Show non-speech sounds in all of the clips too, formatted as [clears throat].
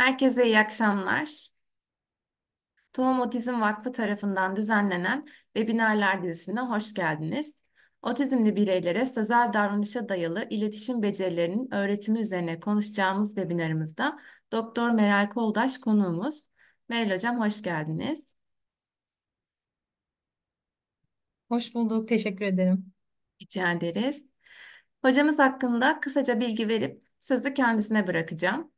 Herkese iyi akşamlar. Tohum Otizm Vakfı tarafından düzenlenen webinarlar dizisine hoş geldiniz. Otizmli bireylere sözel davranışa dayalı iletişim becerilerinin öğretimi üzerine konuşacağımız webinarımızda Doktor Meral Koldaş konuğumuz. Meral Hocam hoş geldiniz. Hoş bulduk, teşekkür ederim. Rica ederiz. Hocamız hakkında kısaca bilgi verip sözü kendisine bırakacağım.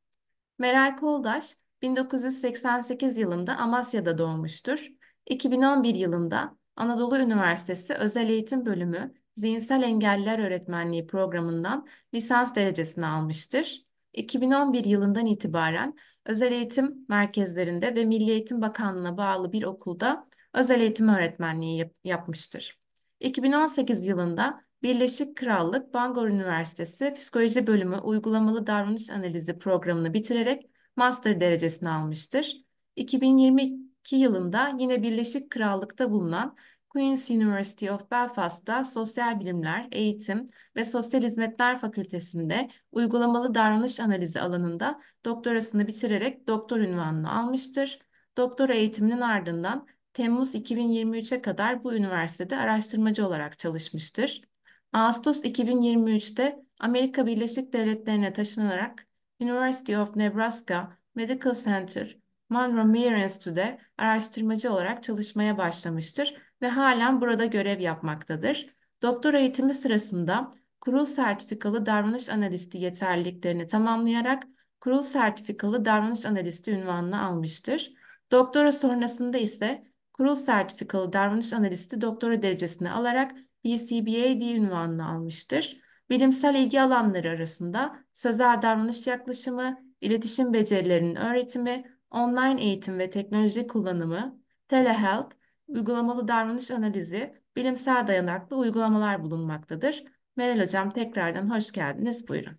Meral Koldaş 1988 yılında Amasya'da doğmuştur. 2011 yılında Anadolu Üniversitesi Özel Eğitim Bölümü Zihinsel Engelliler Öğretmenliği programından lisans derecesini almıştır. 2011 yılından itibaren özel eğitim merkezlerinde ve Milli Eğitim Bakanlığı'na bağlı bir okulda özel eğitim öğretmenliği yap yapmıştır. 2018 yılında Birleşik Krallık Bangor Üniversitesi Psikoloji Bölümü Uygulamalı Davranış Analizi programını bitirerek master derecesini almıştır. 2022 yılında yine Birleşik Krallık'ta bulunan Queen's University of Belfast'ta Sosyal Bilimler, Eğitim ve Sosyal Hizmetler Fakültesinde uygulamalı davranış analizi alanında doktorasını bitirerek doktor ünvanını almıştır. Doktora eğitiminin ardından Temmuz 2023'e kadar bu üniversitede araştırmacı olarak çalışmıştır. Ağustos 2023'te Amerika Birleşik Devletleri'ne taşınarak University of Nebraska Medical Center Monroe Meir Institute'de araştırmacı olarak çalışmaya başlamıştır ve halen burada görev yapmaktadır. Doktor eğitimi sırasında kurul sertifikalı davranış analisti yeterliliklerini tamamlayarak kurul sertifikalı davranış analisti unvanını almıştır. Doktora sonrasında ise kurul sertifikalı davranış analisti doktora derecesini alarak BCBAD unvanını almıştır. Bilimsel ilgi alanları arasında sözel davranış yaklaşımı, iletişim becerilerinin öğretimi, online eğitim ve teknoloji kullanımı, telehealth, uygulamalı davranış analizi, bilimsel dayanaklı uygulamalar bulunmaktadır. Meral Hocam tekrardan hoş geldiniz. Buyurun.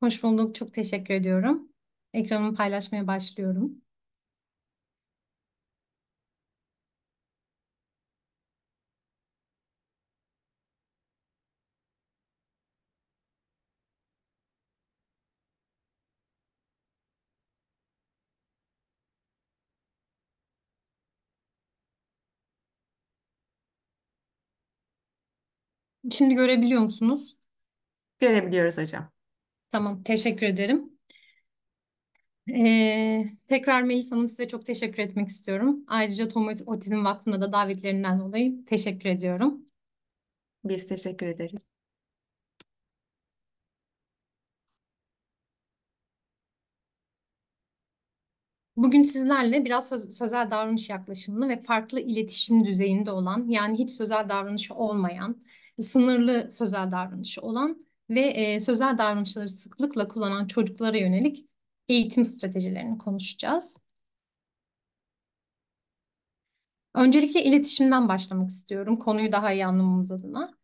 Hoş bulduk, çok teşekkür ediyorum. Ekranımı paylaşmaya başlıyorum. Şimdi görebiliyor musunuz? Görebiliyoruz hocam. Tamam, teşekkür ederim. Ee, tekrar Melis Hanım size çok teşekkür etmek istiyorum. Ayrıca Tom Otizm Vakfı'na da davetlerinden dolayı teşekkür ediyorum. Biz teşekkür ederiz. Bugün sizlerle biraz söz, sözel davranış yaklaşımını ve farklı iletişim düzeyinde olan yani hiç sözel davranışı olmayan, sınırlı sözel davranışı olan ve e, sözel davranışları sıklıkla kullanan çocuklara yönelik eğitim stratejilerini konuşacağız. Öncelikle iletişimden başlamak istiyorum konuyu daha iyi anlamamız adına.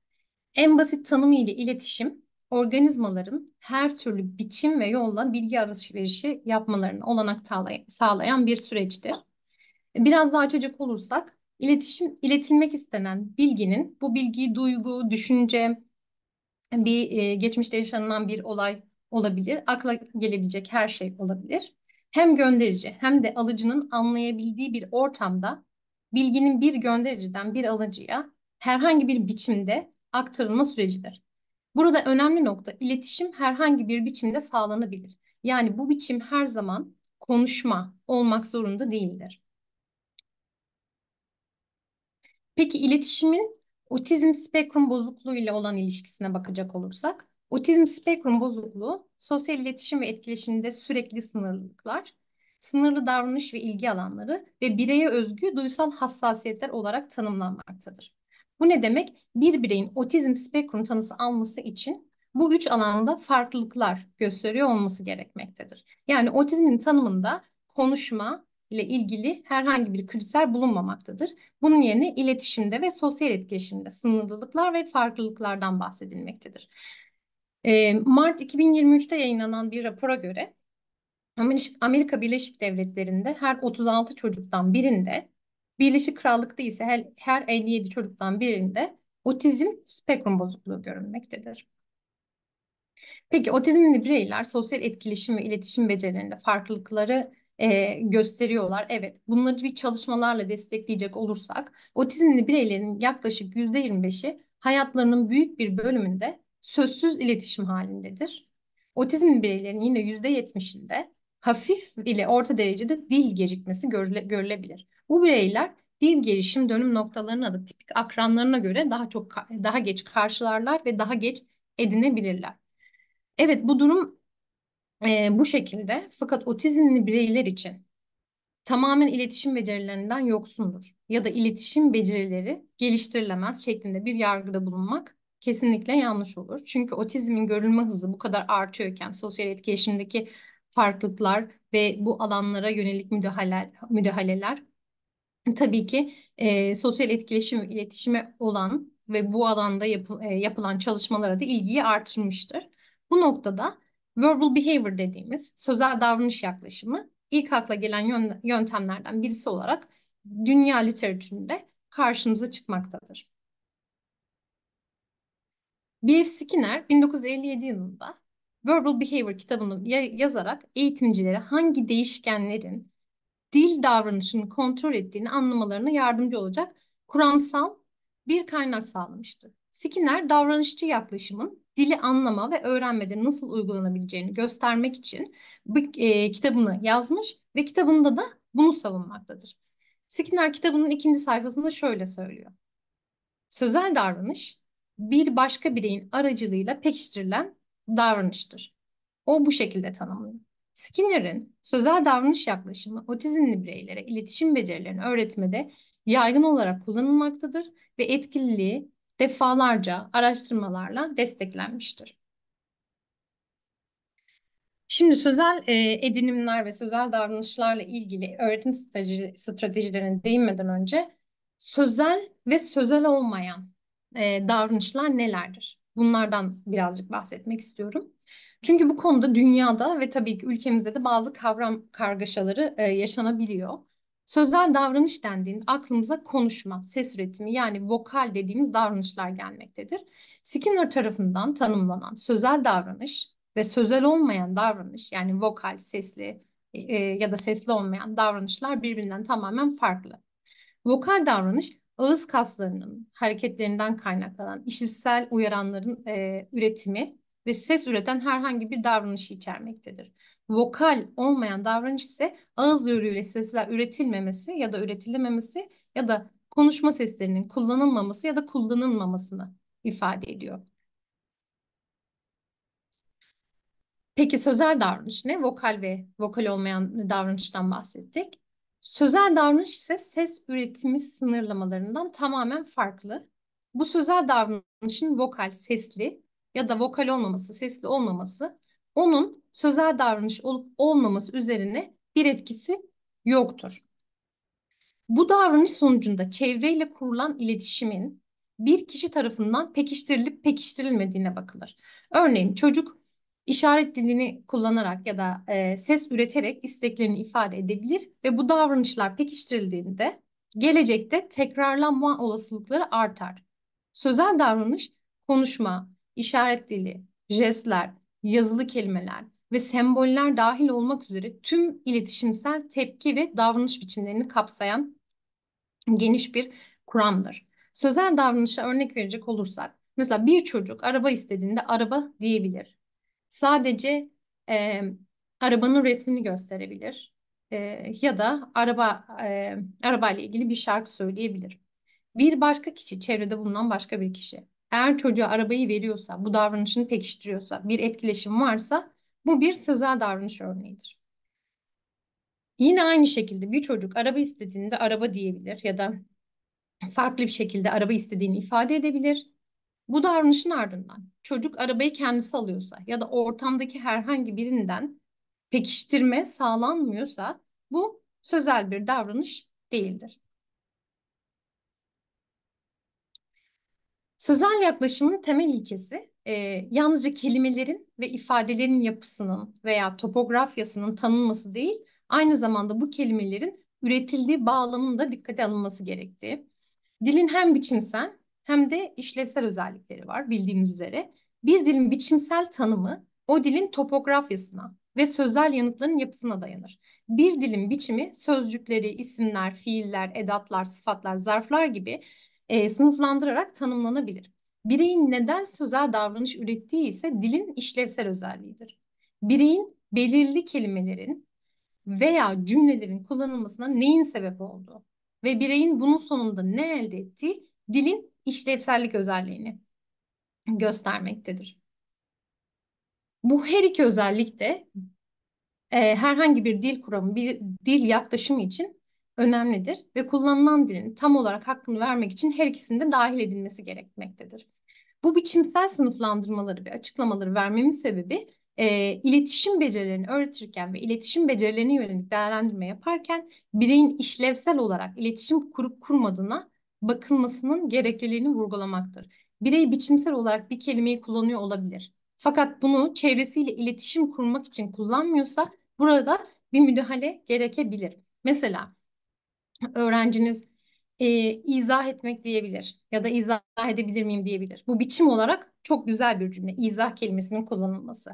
En basit tanımı ile iletişim, organizmaların her türlü biçim ve yolla bilgi alışverişi yapmalarını olanak sağlayan bir süreçtir. Biraz daha açacak olursak, iletişim, iletilmek istenen bilginin, bu bilgiyi duygu, düşünce, bir e, geçmişte yaşanılan bir olay olabilir, akla gelebilecek her şey olabilir. Hem gönderici hem de alıcının anlayabildiği bir ortamda bilginin bir göndericiden bir alıcıya herhangi bir biçimde aktarılma sürecidir. Burada önemli nokta iletişim herhangi bir biçimde sağlanabilir. Yani bu biçim her zaman konuşma olmak zorunda değildir. Peki iletişimin otizm spektrum bozukluğu ile olan ilişkisine bakacak olursak, otizm spektrum bozukluğu sosyal iletişim ve etkileşimde sürekli sınırlılıklar, sınırlı davranış ve ilgi alanları ve bireye özgü duysal hassasiyetler olarak tanımlanmaktadır. Bu ne demek? Bir bireyin otizm spektrum tanısı alması için bu üç alanda farklılıklar gösteriyor olması gerekmektedir. Yani otizmin tanımında konuşma ile ilgili herhangi bir kriter bulunmamaktadır. Bunun yerine iletişimde ve sosyal etkileşimde sınırlılıklar ve farklılıklardan bahsedilmektedir. Ee, Mart 2023'te yayınlanan bir rapora göre Amerika Birleşik Devletleri'nde her 36 çocuktan birinde Birleşik Krallık'ta ise her, her 57 çocuktan birinde otizm spektrum bozukluğu görülmektedir. Peki otizmli bireyler sosyal etkileşim ve iletişim becerilerinde farklılıkları e, gösteriyorlar. Evet, bunları bir çalışmalarla destekleyecek olursak, otizmli bireylerin yaklaşık %25'i hayatlarının büyük bir bölümünde sözsüz iletişim halindedir. Otizmli bireylerin yine %70'inde hafif ile orta derecede dil gecikmesi görüle, görülebilir. Bu bireyler dil gelişim dönüm noktalarını da tipik akranlarına göre daha çok daha geç karşılarlar ve daha geç edinebilirler. Evet bu durum e, bu şekilde fakat otizmli bireyler için tamamen iletişim becerilerinden yoksundur ya da iletişim becerileri geliştirilemez şeklinde bir yargıda bulunmak kesinlikle yanlış olur. Çünkü otizmin görülme hızı bu kadar artıyorken sosyal etkileşimdeki farklılıklar ve bu alanlara yönelik müdahale, müdahaleler tabii ki e, sosyal etkileşim ve iletişime olan ve bu alanda yapı, e, yapılan çalışmalara da ilgiyi artırmıştır. Bu noktada verbal behavior dediğimiz sözel davranış yaklaşımı ilk akla gelen yöntemlerden birisi olarak dünya literatüründe karşımıza çıkmaktadır. B.F. Skinner 1957 yılında Verbal Behavior kitabını yazarak eğitimcilere hangi değişkenlerin dil davranışını kontrol ettiğini anlamalarına yardımcı olacak kuramsal bir kaynak sağlamıştı. Skinner davranışçı yaklaşımın dili anlama ve öğrenmede nasıl uygulanabileceğini göstermek için bu e, kitabını yazmış ve kitabında da bunu savunmaktadır. Skinner kitabının ikinci sayfasında şöyle söylüyor. Sözel davranış bir başka bireyin aracılığıyla pekiştirilen davranıştır. O bu şekilde tanımlıyor. Skinner'in sözel davranış yaklaşımı otizmli bireylere iletişim becerilerini öğretmede yaygın olarak kullanılmaktadır ve etkililiği defalarca araştırmalarla desteklenmiştir. Şimdi sözel e, edinimler ve sözel davranışlarla ilgili öğretim strateji, stratejilerine değinmeden önce sözel ve sözel olmayan e, davranışlar nelerdir? Bunlardan birazcık bahsetmek istiyorum. Çünkü bu konuda dünyada ve tabii ki ülkemizde de bazı kavram kargaşaları e, yaşanabiliyor. Sözel davranış dendiğinde aklımıza konuşma, ses üretimi yani vokal dediğimiz davranışlar gelmektedir. Skinner tarafından tanımlanan sözel davranış ve sözel olmayan davranış yani vokal, sesli e, ya da sesli olmayan davranışlar birbirinden tamamen farklı. Vokal davranış ağız kaslarının hareketlerinden kaynaklanan işitsel uyaranların e, üretimi ve ses üreten herhangi bir davranışı içermektedir. Vokal olmayan davranış ise ağız yoluyla sesler üretilmemesi ya da üretilememesi ya da konuşma seslerinin kullanılmaması ya da kullanılmamasını ifade ediyor. Peki sözel davranış ne? Vokal ve vokal olmayan davranıştan bahsettik. Sözel davranış ise ses üretimi sınırlamalarından tamamen farklı. Bu sözel davranışın vokal, sesli ya da vokal olmaması, sesli olmaması onun sözel davranış olup olmaması üzerine bir etkisi yoktur. Bu davranış sonucunda çevreyle kurulan iletişimin bir kişi tarafından pekiştirilip pekiştirilmediğine bakılır. Örneğin çocuk işaret dilini kullanarak ya da e, ses üreterek isteklerini ifade edebilir ve bu davranışlar pekiştirildiğinde gelecekte tekrarlanma olasılıkları artar. Sözel davranış konuşma, işaret dili, jestler, yazılı kelimeler ve semboller dahil olmak üzere tüm iletişimsel tepki ve davranış biçimlerini kapsayan geniş bir kuramdır. Sözel davranışa örnek verecek olursak, mesela bir çocuk araba istediğinde araba diyebilir. Sadece e, arabanın resmini gösterebilir e, ya da araba e, arabayla ilgili bir şarkı söyleyebilir. Bir başka kişi, çevrede bulunan başka bir kişi eğer çocuğa arabayı veriyorsa, bu davranışını pekiştiriyorsa, bir etkileşim varsa bu bir sözel davranış örneğidir. Yine aynı şekilde bir çocuk araba istediğinde araba diyebilir ya da farklı bir şekilde araba istediğini ifade edebilir. Bu davranışın ardından çocuk arabayı kendisi alıyorsa ya da ortamdaki herhangi birinden pekiştirme sağlanmıyorsa bu sözel bir davranış değildir. Sözel yaklaşımın temel ilkesi e, yalnızca kelimelerin ve ifadelerin yapısının veya topografyasının tanınması değil, aynı zamanda bu kelimelerin üretildiği bağlamın da dikkate alınması gerektiği. Dilin hem biçimsel hem de işlevsel özellikleri var bildiğiniz üzere. Bir dilin biçimsel tanımı o dilin topografyasına ve sözel yanıtların yapısına dayanır. Bir dilin biçimi sözcükleri, isimler, fiiller, edatlar, sıfatlar, zarflar gibi e, sınıflandırarak tanımlanabilir. Bireyin neden sözel davranış ürettiği ise dilin işlevsel özelliğidir. Bireyin belirli kelimelerin veya cümlelerin kullanılmasına neyin sebep olduğu ve bireyin bunun sonunda ne elde ettiği dilin işlevsellik özelliğini göstermektedir. Bu her iki özellik de e, herhangi bir dil kuramı, bir dil yaklaşımı için önemlidir ve kullanılan dilin tam olarak hakkını vermek için her ikisinde dahil edilmesi gerekmektedir. Bu biçimsel sınıflandırmaları ve açıklamaları vermemin sebebi e, iletişim becerilerini öğretirken ve iletişim becerilerine yönelik değerlendirme yaparken bireyin işlevsel olarak iletişim kurup kurmadığına bakılmasının gerekliliğini vurgulamaktır. Birey biçimsel olarak bir kelimeyi kullanıyor olabilir. Fakat bunu çevresiyle iletişim kurmak için kullanmıyorsa burada bir müdahale gerekebilir. Mesela öğrenciniz e, izah etmek diyebilir ya da izah edebilir miyim diyebilir. Bu biçim olarak çok güzel bir cümle. İzah kelimesinin kullanılması.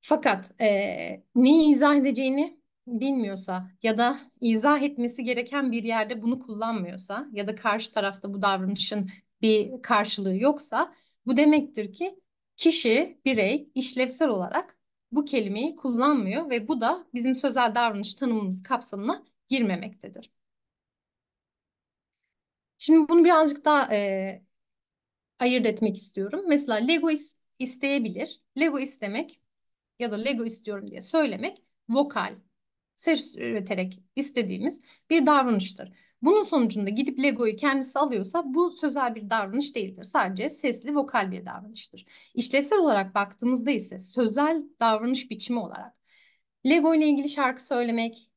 Fakat e, neyi izah edeceğini bilmiyorsa ya da izah etmesi gereken bir yerde bunu kullanmıyorsa ya da karşı tarafta bu davranışın bir karşılığı yoksa bu demektir ki kişi, birey işlevsel olarak bu kelimeyi kullanmıyor ve bu da bizim sözel davranış tanımımız kapsamına girmemektedir. Şimdi bunu birazcık daha e, ayırt etmek istiyorum. Mesela Lego is isteyebilir. Lego istemek ya da Lego istiyorum diye söylemek vokal, ses üreterek istediğimiz bir davranıştır. Bunun sonucunda gidip Lego'yu kendisi alıyorsa bu sözel bir davranış değildir. Sadece sesli vokal bir davranıştır. İşlevsel olarak baktığımızda ise sözel davranış biçimi olarak Lego ile ilgili şarkı söylemek,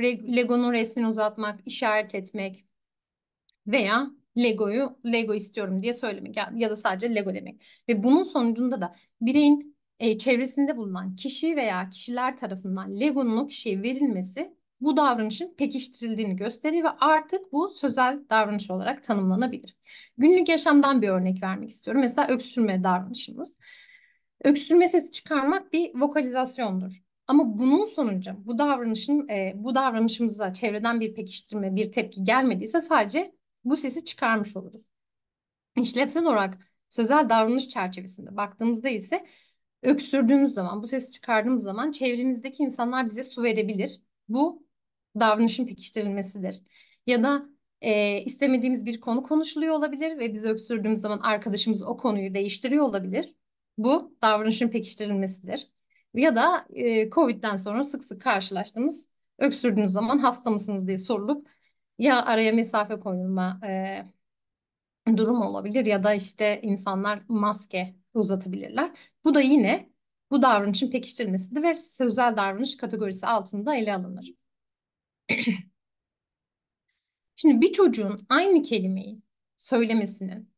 Lego'nun resmini uzatmak, işaret etmek, veya Lego'yu Lego istiyorum diye söylemek ya, ya da sadece Lego demek. Ve bunun sonucunda da bireyin e, çevresinde bulunan kişi veya kişiler tarafından Lego'nun o kişiye verilmesi bu davranışın pekiştirildiğini gösterir ve artık bu sözel davranış olarak tanımlanabilir. Günlük yaşamdan bir örnek vermek istiyorum. Mesela öksürme davranışımız. Öksürme sesi çıkarmak bir vokalizasyondur. Ama bunun sonucu bu davranışın e, bu davranışımıza çevreden bir pekiştirme, bir tepki gelmediyse sadece bu sesi çıkarmış oluruz. İşlevsel olarak sözel davranış çerçevesinde baktığımızda ise öksürdüğümüz zaman, bu sesi çıkardığımız zaman çevremizdeki insanlar bize su verebilir. Bu davranışın pekiştirilmesidir. Ya da e, istemediğimiz bir konu konuşuluyor olabilir ve biz öksürdüğümüz zaman arkadaşımız o konuyu değiştiriyor olabilir. Bu davranışın pekiştirilmesidir. Ya da e, COVID'den sonra sık sık karşılaştığımız öksürdüğünüz zaman hasta mısınız diye sorulup ya araya mesafe koyulma e, durum olabilir ya da işte insanlar maske uzatabilirler. Bu da yine bu davranışın pekiştirilmesidir ve sözel davranış kategorisi altında ele alınır. [clears throat] Şimdi bir çocuğun aynı kelimeyi söylemesinin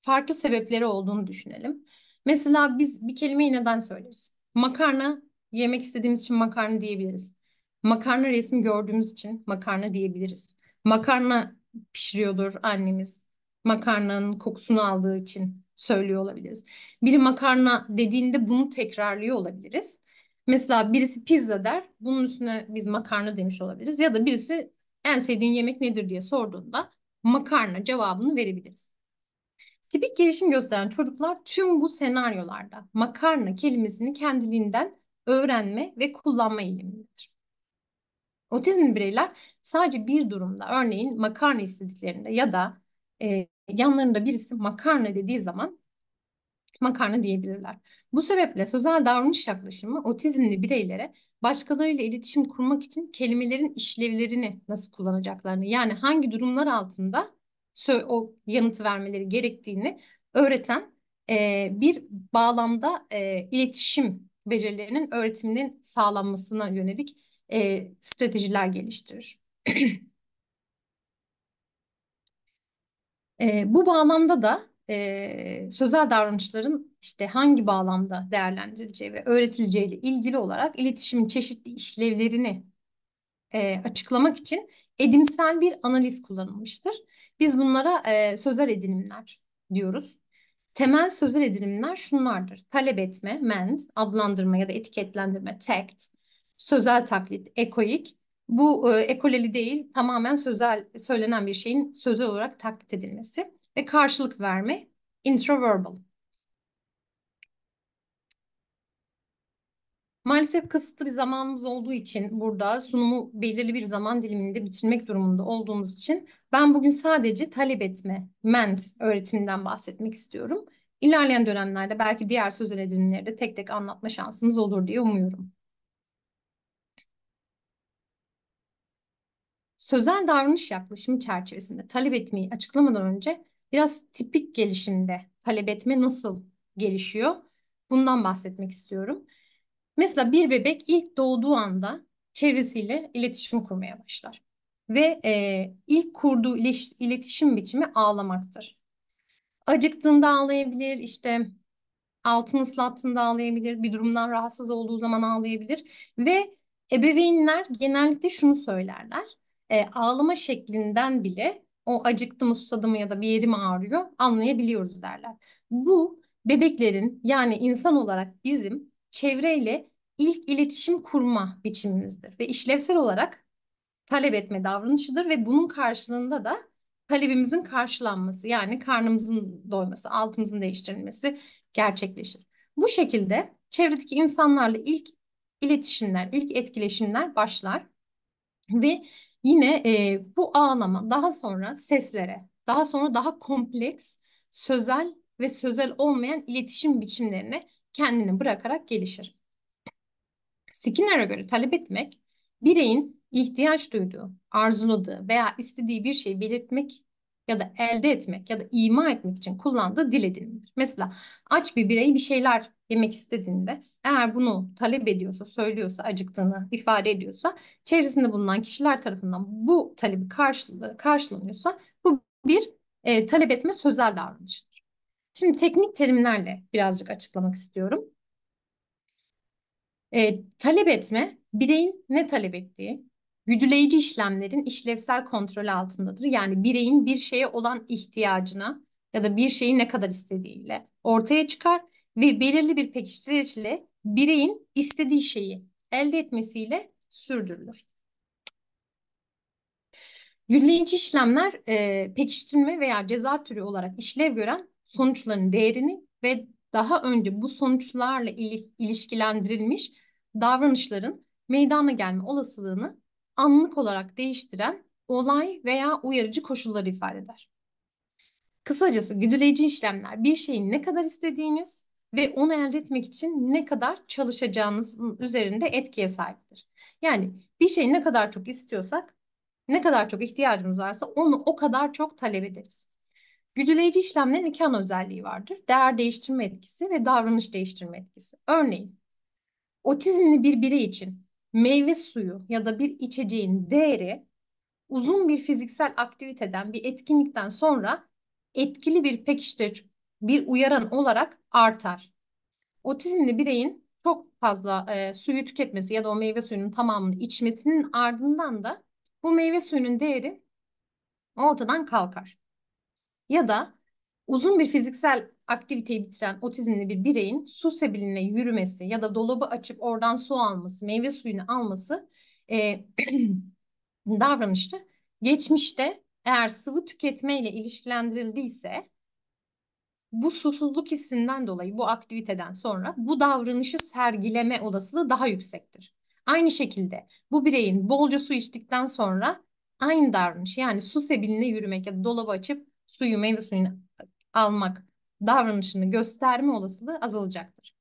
farklı sebepleri olduğunu düşünelim. Mesela biz bir kelimeyi neden söyleriz? Makarna yemek istediğimiz için makarna diyebiliriz. Makarna resmi gördüğümüz için makarna diyebiliriz. Makarna pişiriyordur annemiz. Makarnanın kokusunu aldığı için söylüyor olabiliriz. Biri makarna dediğinde bunu tekrarlıyor olabiliriz. Mesela birisi pizza der, bunun üstüne biz makarna demiş olabiliriz. Ya da birisi en sevdiğin yemek nedir diye sorduğunda makarna cevabını verebiliriz. Tipik gelişim gösteren çocuklar tüm bu senaryolarda makarna kelimesini kendiliğinden öğrenme ve kullanma eğilimindedir. Otizmli bireyler sadece bir durumda örneğin makarna istediklerinde ya da e, yanlarında birisi makarna dediği zaman makarna diyebilirler. Bu sebeple sözel davranış yaklaşımı otizmli bireylere başkalarıyla iletişim kurmak için kelimelerin işlevlerini nasıl kullanacaklarını yani hangi durumlar altında o yanıtı vermeleri gerektiğini öğreten e, bir bağlamda e, iletişim becerilerinin öğretiminin sağlanmasına yönelik e, stratejiler geliştirir. [clears throat] e, bu bağlamda da e, sözel davranışların işte hangi bağlamda değerlendirileceği ve öğretileceği ile ilgili olarak iletişimin çeşitli işlevlerini e, açıklamak için edimsel bir analiz kullanılmıştır. Biz bunlara e, sözel edinimler diyoruz. Temel sözel edinimler şunlardır. Talep etme, ment, adlandırma ya da etiketlendirme, tagged, sözel taklit, ekoik. Bu e, ekoleli değil, tamamen sözel söylenen bir şeyin sözel olarak taklit edilmesi ve karşılık verme, intraverbal. Maalesef kısıtlı bir zamanımız olduğu için burada sunumu belirli bir zaman diliminde bitirmek durumunda olduğumuz için ben bugün sadece talep etme, ment öğretiminden bahsetmek istiyorum. İlerleyen dönemlerde belki diğer sözel edinimleri de tek tek anlatma şansımız olur diye umuyorum. Sözel davranış yaklaşımı çerçevesinde talep etmeyi açıklamadan önce biraz tipik gelişimde talep etme nasıl gelişiyor? Bundan bahsetmek istiyorum. Mesela bir bebek ilk doğduğu anda çevresiyle iletişim kurmaya başlar. Ve e, ilk kurduğu iletişim biçimi ağlamaktır. Acıktığında ağlayabilir, işte altını ıslattığında ağlayabilir, bir durumdan rahatsız olduğu zaman ağlayabilir. Ve ebeveynler genellikle şunu söylerler. E, ağlama şeklinden bile o acıktı mı, susadı mı ya da bir yeri mi ağrıyor anlayabiliyoruz derler. Bu bebeklerin yani insan olarak bizim çevreyle ilk iletişim kurma biçimimizdir ve işlevsel olarak talep etme davranışıdır ve bunun karşılığında da talebimizin karşılanması yani karnımızın doyması, altımızın değiştirilmesi gerçekleşir. Bu şekilde çevredeki insanlarla ilk iletişimler, ilk etkileşimler başlar ve yine e, bu ağlama daha sonra seslere, daha sonra daha kompleks, sözel ve sözel olmayan iletişim biçimlerine kendini bırakarak gelişir. Skinner'a göre talep etmek, bireyin ihtiyaç duyduğu, arzuladığı veya istediği bir şeyi belirtmek ya da elde etmek ya da ima etmek için kullandığı dil edinimidir. Mesela aç bir birey bir şeyler yemek istediğinde eğer bunu talep ediyorsa, söylüyorsa, acıktığını ifade ediyorsa, çevresinde bulunan kişiler tarafından bu talebi karşılı, karşılanıyorsa bu bir e, talep etme sözel davranıştır. Şimdi teknik terimlerle birazcık açıklamak istiyorum. E, talep etme, bireyin ne talep ettiği, güdüleyici işlemlerin işlevsel kontrolü altındadır. Yani bireyin bir şeye olan ihtiyacına ya da bir şeyi ne kadar istediğiyle ortaya çıkar ve belirli bir pekiştiriciyle bireyin istediği şeyi elde etmesiyle sürdürülür. Güdüleyici işlemler e, pekiştirme veya ceza türü olarak işlev gören sonuçların değerini ve daha önce bu sonuçlarla il ilişkilendirilmiş davranışların meydana gelme olasılığını anlık olarak değiştiren olay veya uyarıcı koşulları ifade eder. Kısacası güdüleyici işlemler bir şeyin ne kadar istediğiniz ve onu elde etmek için ne kadar çalışacağınızın üzerinde etkiye sahiptir. Yani bir şeyi ne kadar çok istiyorsak, ne kadar çok ihtiyacımız varsa onu o kadar çok talep ederiz. Güdüleyici işlemlerin iki ana özelliği vardır. Değer değiştirme etkisi ve davranış değiştirme etkisi. Örneğin otizmli bir birey için meyve suyu ya da bir içeceğin değeri uzun bir fiziksel aktiviteden bir etkinlikten sonra etkili bir pekiştirici, bir uyaran olarak artar. Otizmli bireyin çok fazla e, suyu tüketmesi ya da o meyve suyunun tamamını içmesinin ardından da bu meyve suyunun değeri ortadan kalkar. Ya da uzun bir fiziksel aktiviteyi bitiren otizmli bir bireyin su sebiline yürümesi ya da dolabı açıp oradan su alması, meyve suyunu alması e, [clears throat] davranıştı. Geçmişte eğer sıvı tüketmeyle ilişkilendirildiyse bu susuzluk hissinden dolayı bu aktiviteden sonra bu davranışı sergileme olasılığı daha yüksektir. Aynı şekilde bu bireyin bolca su içtikten sonra aynı davranış yani su sebiline yürümek ya da dolabı açıp suyu meyve suyunu almak davranışını gösterme olasılığı azalacaktır.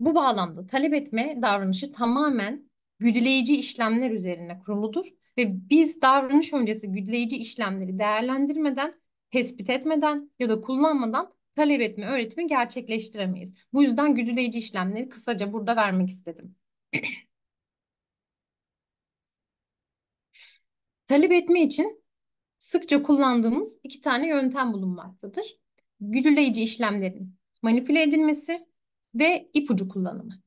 Bu bağlamda talep etme davranışı tamamen güdüleyici işlemler üzerine kuruludur ve biz davranış öncesi güdüleyici işlemleri değerlendirmeden, tespit etmeden ya da kullanmadan talep etme öğretimi gerçekleştiremeyiz. Bu yüzden güdüleyici işlemleri kısaca burada vermek istedim. [clears throat] talep etme için sıkça kullandığımız iki tane yöntem bulunmaktadır. Güdüleyici işlemlerin manipüle edilmesi ve ipucu kullanımı.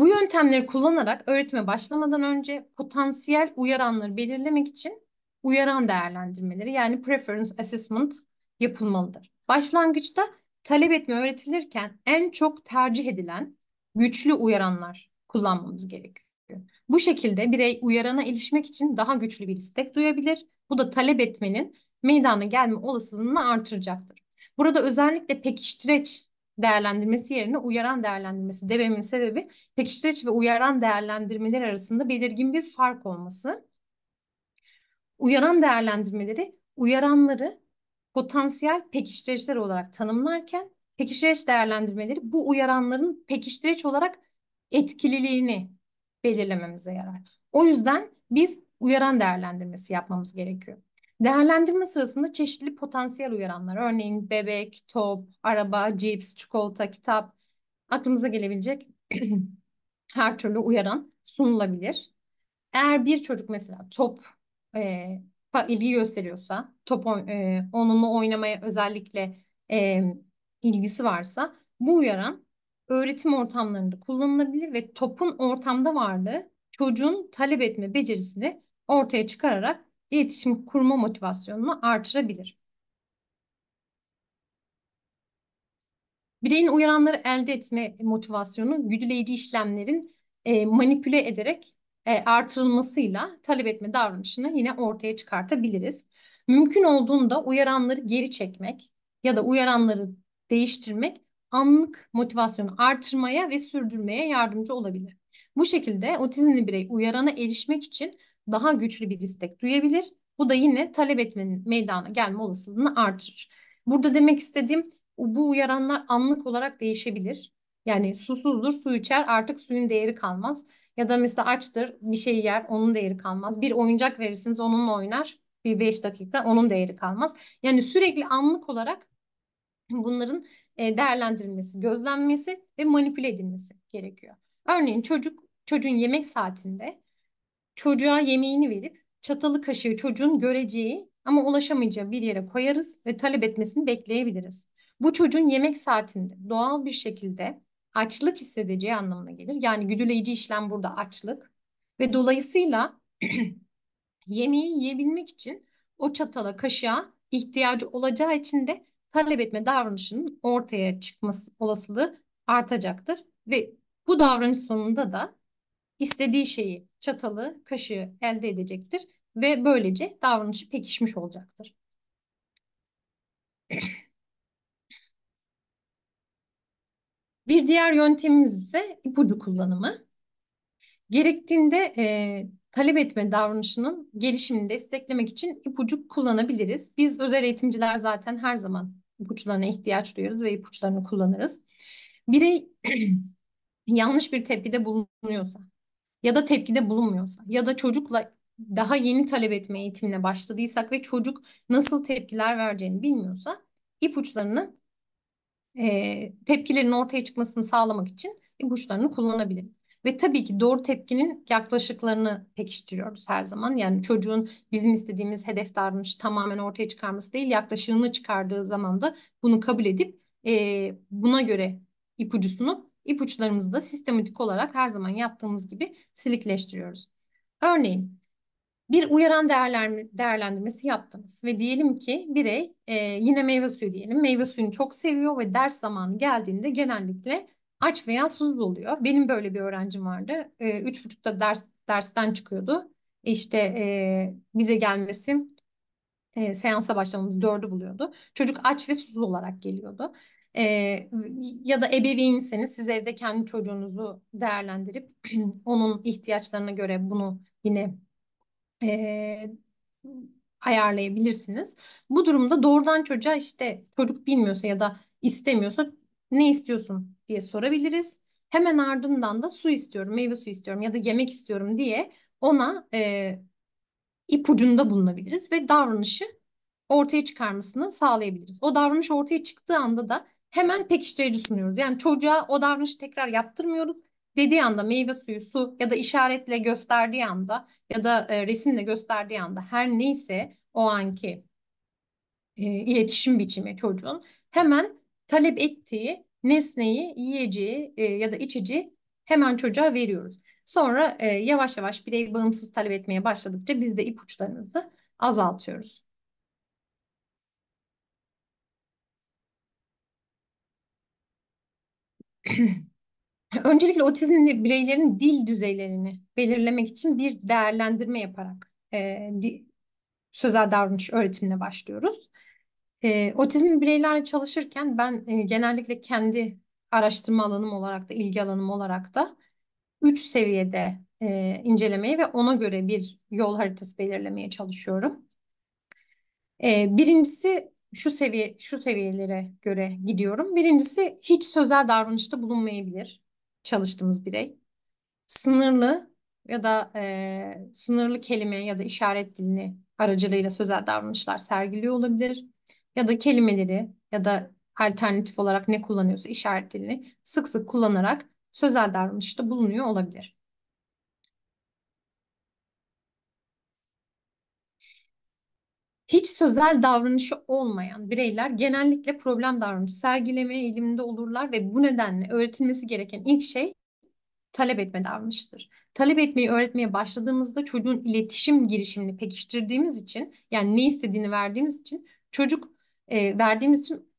Bu yöntemleri kullanarak öğretime başlamadan önce potansiyel uyaranları belirlemek için uyaran değerlendirmeleri yani preference assessment yapılmalıdır. Başlangıçta talep etme öğretilirken en çok tercih edilen güçlü uyaranlar kullanmamız gerekiyor. Bu şekilde birey uyarana erişmek için daha güçlü bir istek duyabilir. Bu da talep etmenin meydana gelme olasılığını artıracaktır. Burada özellikle pekiştireç değerlendirmesi yerine uyaran değerlendirmesi dememin sebebi pekiştireç ve uyaran değerlendirmeler arasında belirgin bir fark olması. Uyaran değerlendirmeleri uyaranları potansiyel pekiştiriciler olarak tanımlarken pekiştireç değerlendirmeleri bu uyaranların pekiştireç olarak etkililiğini belirlememize yarar. O yüzden biz uyaran değerlendirmesi yapmamız gerekiyor. Değerlendirme sırasında çeşitli potansiyel uyaranlar, örneğin bebek, top, araba, cips, çikolata, kitap, aklımıza gelebilecek [clears throat] her türlü uyaran sunulabilir. Eğer bir çocuk mesela top e, ilgi gösteriyorsa, top e, onunla oynamaya özellikle e, ilgisi varsa bu uyaran öğretim ortamlarında kullanılabilir ve topun ortamda varlığı çocuğun talep etme becerisini ortaya çıkararak iletişim kurma motivasyonunu artırabilir. Bireyin uyaranları elde etme motivasyonu güdüleyici işlemlerin e, manipüle ederek e, artırılmasıyla talep etme davranışını yine ortaya çıkartabiliriz. Mümkün olduğunda uyaranları geri çekmek ya da uyaranları değiştirmek anlık motivasyonu artırmaya ve sürdürmeye yardımcı olabilir. Bu şekilde otizmli birey uyarana erişmek için daha güçlü bir istek duyabilir. Bu da yine talep etmenin meydana gelme olasılığını artırır. Burada demek istediğim bu uyaranlar anlık olarak değişebilir. Yani susuzdur, su içer, artık suyun değeri kalmaz. Ya da mesela açtır, bir şey yer, onun değeri kalmaz. Bir oyuncak verirsiniz, onunla oynar. Bir beş dakika, onun değeri kalmaz. Yani sürekli anlık olarak bunların e, değerlendirilmesi, gözlenmesi ve manipüle edilmesi gerekiyor. Örneğin çocuk çocuğun yemek saatinde çocuğa yemeğini verip çatalı kaşığı çocuğun göreceği ama ulaşamayacağı bir yere koyarız ve talep etmesini bekleyebiliriz. Bu çocuğun yemek saatinde doğal bir şekilde açlık hissedeceği anlamına gelir. Yani güdüleyici işlem burada açlık ve dolayısıyla [clears throat] yemeği yiyebilmek için o çatala kaşığa ihtiyacı olacağı için de talep etme davranışının ortaya çıkması olasılığı artacaktır ve bu davranış sonunda da istediği şeyi çatalı, kaşığı elde edecektir ve böylece davranışı pekişmiş olacaktır. [clears throat] Bir diğer yöntemimiz ise ipucu kullanımı. Gerektiğinde e, talep etme davranışının gelişimini desteklemek için ipucu kullanabiliriz. Biz özel eğitimciler zaten her zaman ipuçlarına ihtiyaç duyarız ve ipuçlarını kullanırız. Birey [clears throat] yanlış bir tepkide bulunuyorsa ya da tepkide bulunmuyorsa ya da çocukla daha yeni talep etme eğitimine başladıysak ve çocuk nasıl tepkiler vereceğini bilmiyorsa ipuçlarını e, tepkilerin ortaya çıkmasını sağlamak için ipuçlarını kullanabiliriz. Ve tabii ki doğru tepkinin yaklaşıklarını pekiştiriyoruz her zaman. Yani çocuğun bizim istediğimiz hedef davranışı tamamen ortaya çıkarması değil, yaklaşığını çıkardığı zaman da bunu kabul edip e, buna göre ipucusunu ipuçlarımızı da sistematik olarak her zaman yaptığımız gibi silikleştiriyoruz. Örneğin bir uyaran değerlendirmesi yaptınız ve diyelim ki birey e, yine meyve suyu diyelim. Meyve suyunu çok seviyor ve ders zamanı geldiğinde genellikle aç veya susuz oluyor. Benim böyle bir öğrencim vardı. E, üç buçukta ders dersten çıkıyordu. İşte e, bize gelmesi e, seansa başlamamız dördü buluyordu. Çocuk aç ve susuz olarak geliyordu. E, ya da ebeveynseniz siz evde kendi çocuğunuzu değerlendirip [clears throat] onun ihtiyaçlarına göre bunu yine e, ayarlayabilirsiniz. Bu durumda doğrudan çocuğa işte çocuk bilmiyorsa ya da istemiyorsa ne istiyorsun diye sorabiliriz. Hemen ardından da su istiyorum, meyve suyu istiyorum ya da yemek istiyorum diye ona e, ipucunda bulunabiliriz ve davranışı ortaya çıkarmasını sağlayabiliriz. O davranış ortaya çıktığı anda da hemen pekiştirici sunuyoruz. Yani çocuğa o davranışı tekrar yaptırmıyoruz. Dediği anda meyve suyu, su ya da işaretle gösterdiği anda ya da e, resimle gösterdiği anda her neyse o anki e, iletişim biçimi çocuğun hemen talep ettiği nesneyi, yiyeceği e, ya da içeceği hemen çocuğa veriyoruz. Sonra e, yavaş yavaş birey bağımsız talep etmeye başladıkça biz de ipuçlarımızı azaltıyoruz. [clears throat] Öncelikle otizmli bireylerin dil düzeylerini belirlemek için bir değerlendirme yaparak e, di- sözel davranış öğretimine başlıyoruz. E, otizmli bireylerle çalışırken ben e, genellikle kendi araştırma alanım olarak da ilgi alanım olarak da üç seviyede e, incelemeye ve ona göre bir yol haritası belirlemeye çalışıyorum. E, birincisi şu seviye şu seviyelere göre gidiyorum. Birincisi hiç sözel davranışta bulunmayabilir çalıştığımız birey. Sınırlı ya da e, sınırlı kelime ya da işaret dilini aracılığıyla sözel davranışlar sergiliyor olabilir. Ya da kelimeleri ya da alternatif olarak ne kullanıyorsa işaret dilini sık sık kullanarak sözel davranışta bulunuyor olabilir. Hiç sözel davranışı olmayan bireyler genellikle problem davranışı sergilemeye eğiliminde olurlar ve bu nedenle öğretilmesi gereken ilk şey talep etme davranışıdır. Talep etmeyi öğretmeye başladığımızda çocuğun iletişim girişimini pekiştirdiğimiz için yani ne istediğini verdiğimiz için çocuk e, verdiğimiz için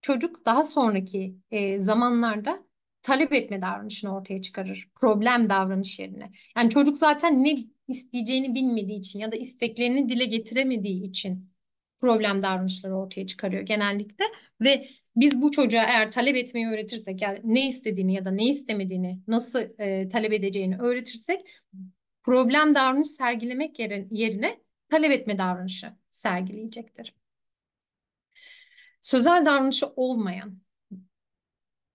çocuk daha sonraki e, zamanlarda talep etme davranışını ortaya çıkarır. Problem davranış yerine. Yani çocuk zaten ne isteyeceğini bilmediği için ya da isteklerini dile getiremediği için problem davranışları ortaya çıkarıyor genellikle ve biz bu çocuğa eğer talep etmeyi öğretirsek yani ne istediğini ya da ne istemediğini nasıl e, talep edeceğini öğretirsek problem davranış sergilemek yerine talep etme davranışı sergileyecektir. Sözel davranışı olmayan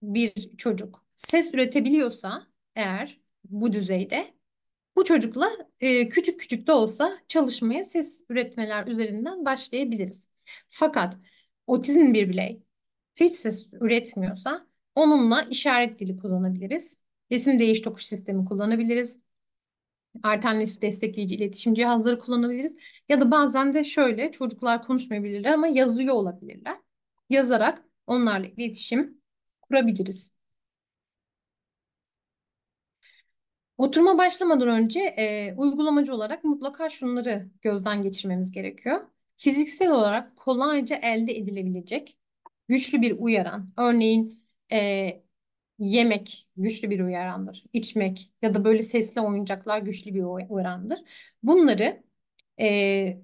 bir çocuk ses üretebiliyorsa eğer bu düzeyde bu çocukla e, küçük küçük de olsa çalışmaya ses üretmeler üzerinden başlayabiliriz. Fakat otizm bir birey hiç ses üretmiyorsa onunla işaret dili kullanabiliriz. Resim değiş tokuş sistemi kullanabiliriz. Alternatif destekleyici iletişim cihazları kullanabiliriz. Ya da bazen de şöyle çocuklar konuşmayabilirler ama yazıyor olabilirler. Yazarak onlarla iletişim kurabiliriz. Oturuma başlamadan önce e, uygulamacı olarak mutlaka şunları gözden geçirmemiz gerekiyor. Fiziksel olarak kolayca elde edilebilecek güçlü bir uyaran, örneğin e, yemek güçlü bir uyarandır, içmek ya da böyle sesli oyuncaklar güçlü bir uyarandır. Bunları e,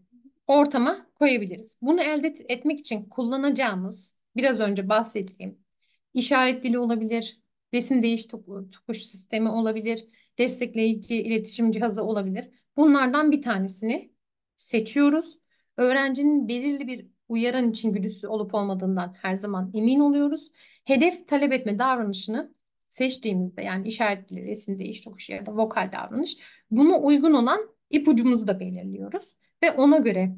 ortama koyabiliriz. Bunu elde etmek için kullanacağımız biraz önce bahsettiğim işaret dili olabilir, resim değiş tokuş sistemi olabilir, destekleyici iletişim cihazı olabilir. Bunlardan bir tanesini seçiyoruz. Öğrencinin belirli bir uyaran için güdüsü olup olmadığından her zaman emin oluyoruz. Hedef talep etme davranışını seçtiğimizde yani işaret dili, resim değiş tokuş ya da vokal davranış buna uygun olan ipucumuzu da belirliyoruz ve ona göre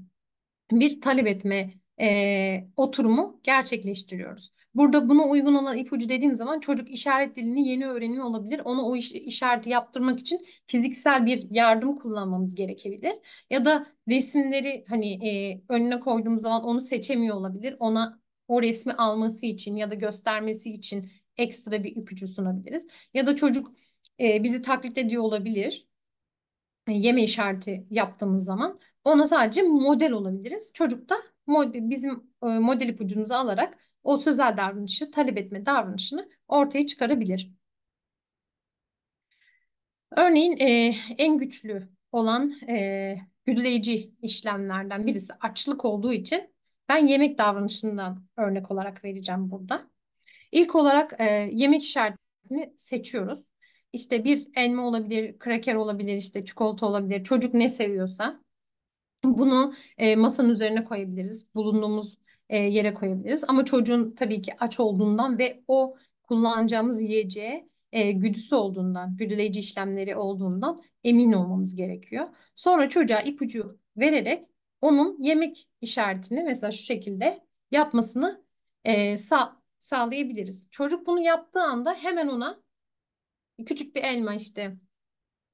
bir talep etme e, oturumu gerçekleştiriyoruz. Burada buna uygun olan ipucu dediğim zaman çocuk işaret dilini yeni öğreniyor olabilir. Ona o iş, işareti yaptırmak için fiziksel bir yardım kullanmamız gerekebilir. Ya da resimleri hani e, önüne koyduğumuz zaman onu seçemiyor olabilir. Ona o resmi alması için ya da göstermesi için ekstra bir ipucu sunabiliriz. Ya da çocuk e, bizi taklit ediyor olabilir. E, yeme işareti yaptığımız zaman ona sadece model olabiliriz. Çocuk da bizim e, model ipucumuzu alarak o sözel davranışı, talep etme davranışını ortaya çıkarabilir. Örneğin e, en güçlü olan e, güdüleyici işlemlerden birisi açlık olduğu için ben yemek davranışından örnek olarak vereceğim burada. İlk olarak e, yemek işaretini seçiyoruz. İşte bir elma olabilir, kraker olabilir, işte çikolata olabilir. Çocuk ne seviyorsa bunu e, masanın üzerine koyabiliriz. Bulunduğumuz e, yere koyabiliriz. Ama çocuğun tabii ki aç olduğundan ve o kullanacağımız yiyeceğe e, güdüsü olduğundan, güdüleyici işlemleri olduğundan emin olmamız gerekiyor. Sonra çocuğa ipucu vererek onun yemek işaretini mesela şu şekilde yapmasını e, sağ, sağlayabiliriz. Çocuk bunu yaptığı anda hemen ona küçük bir elma işte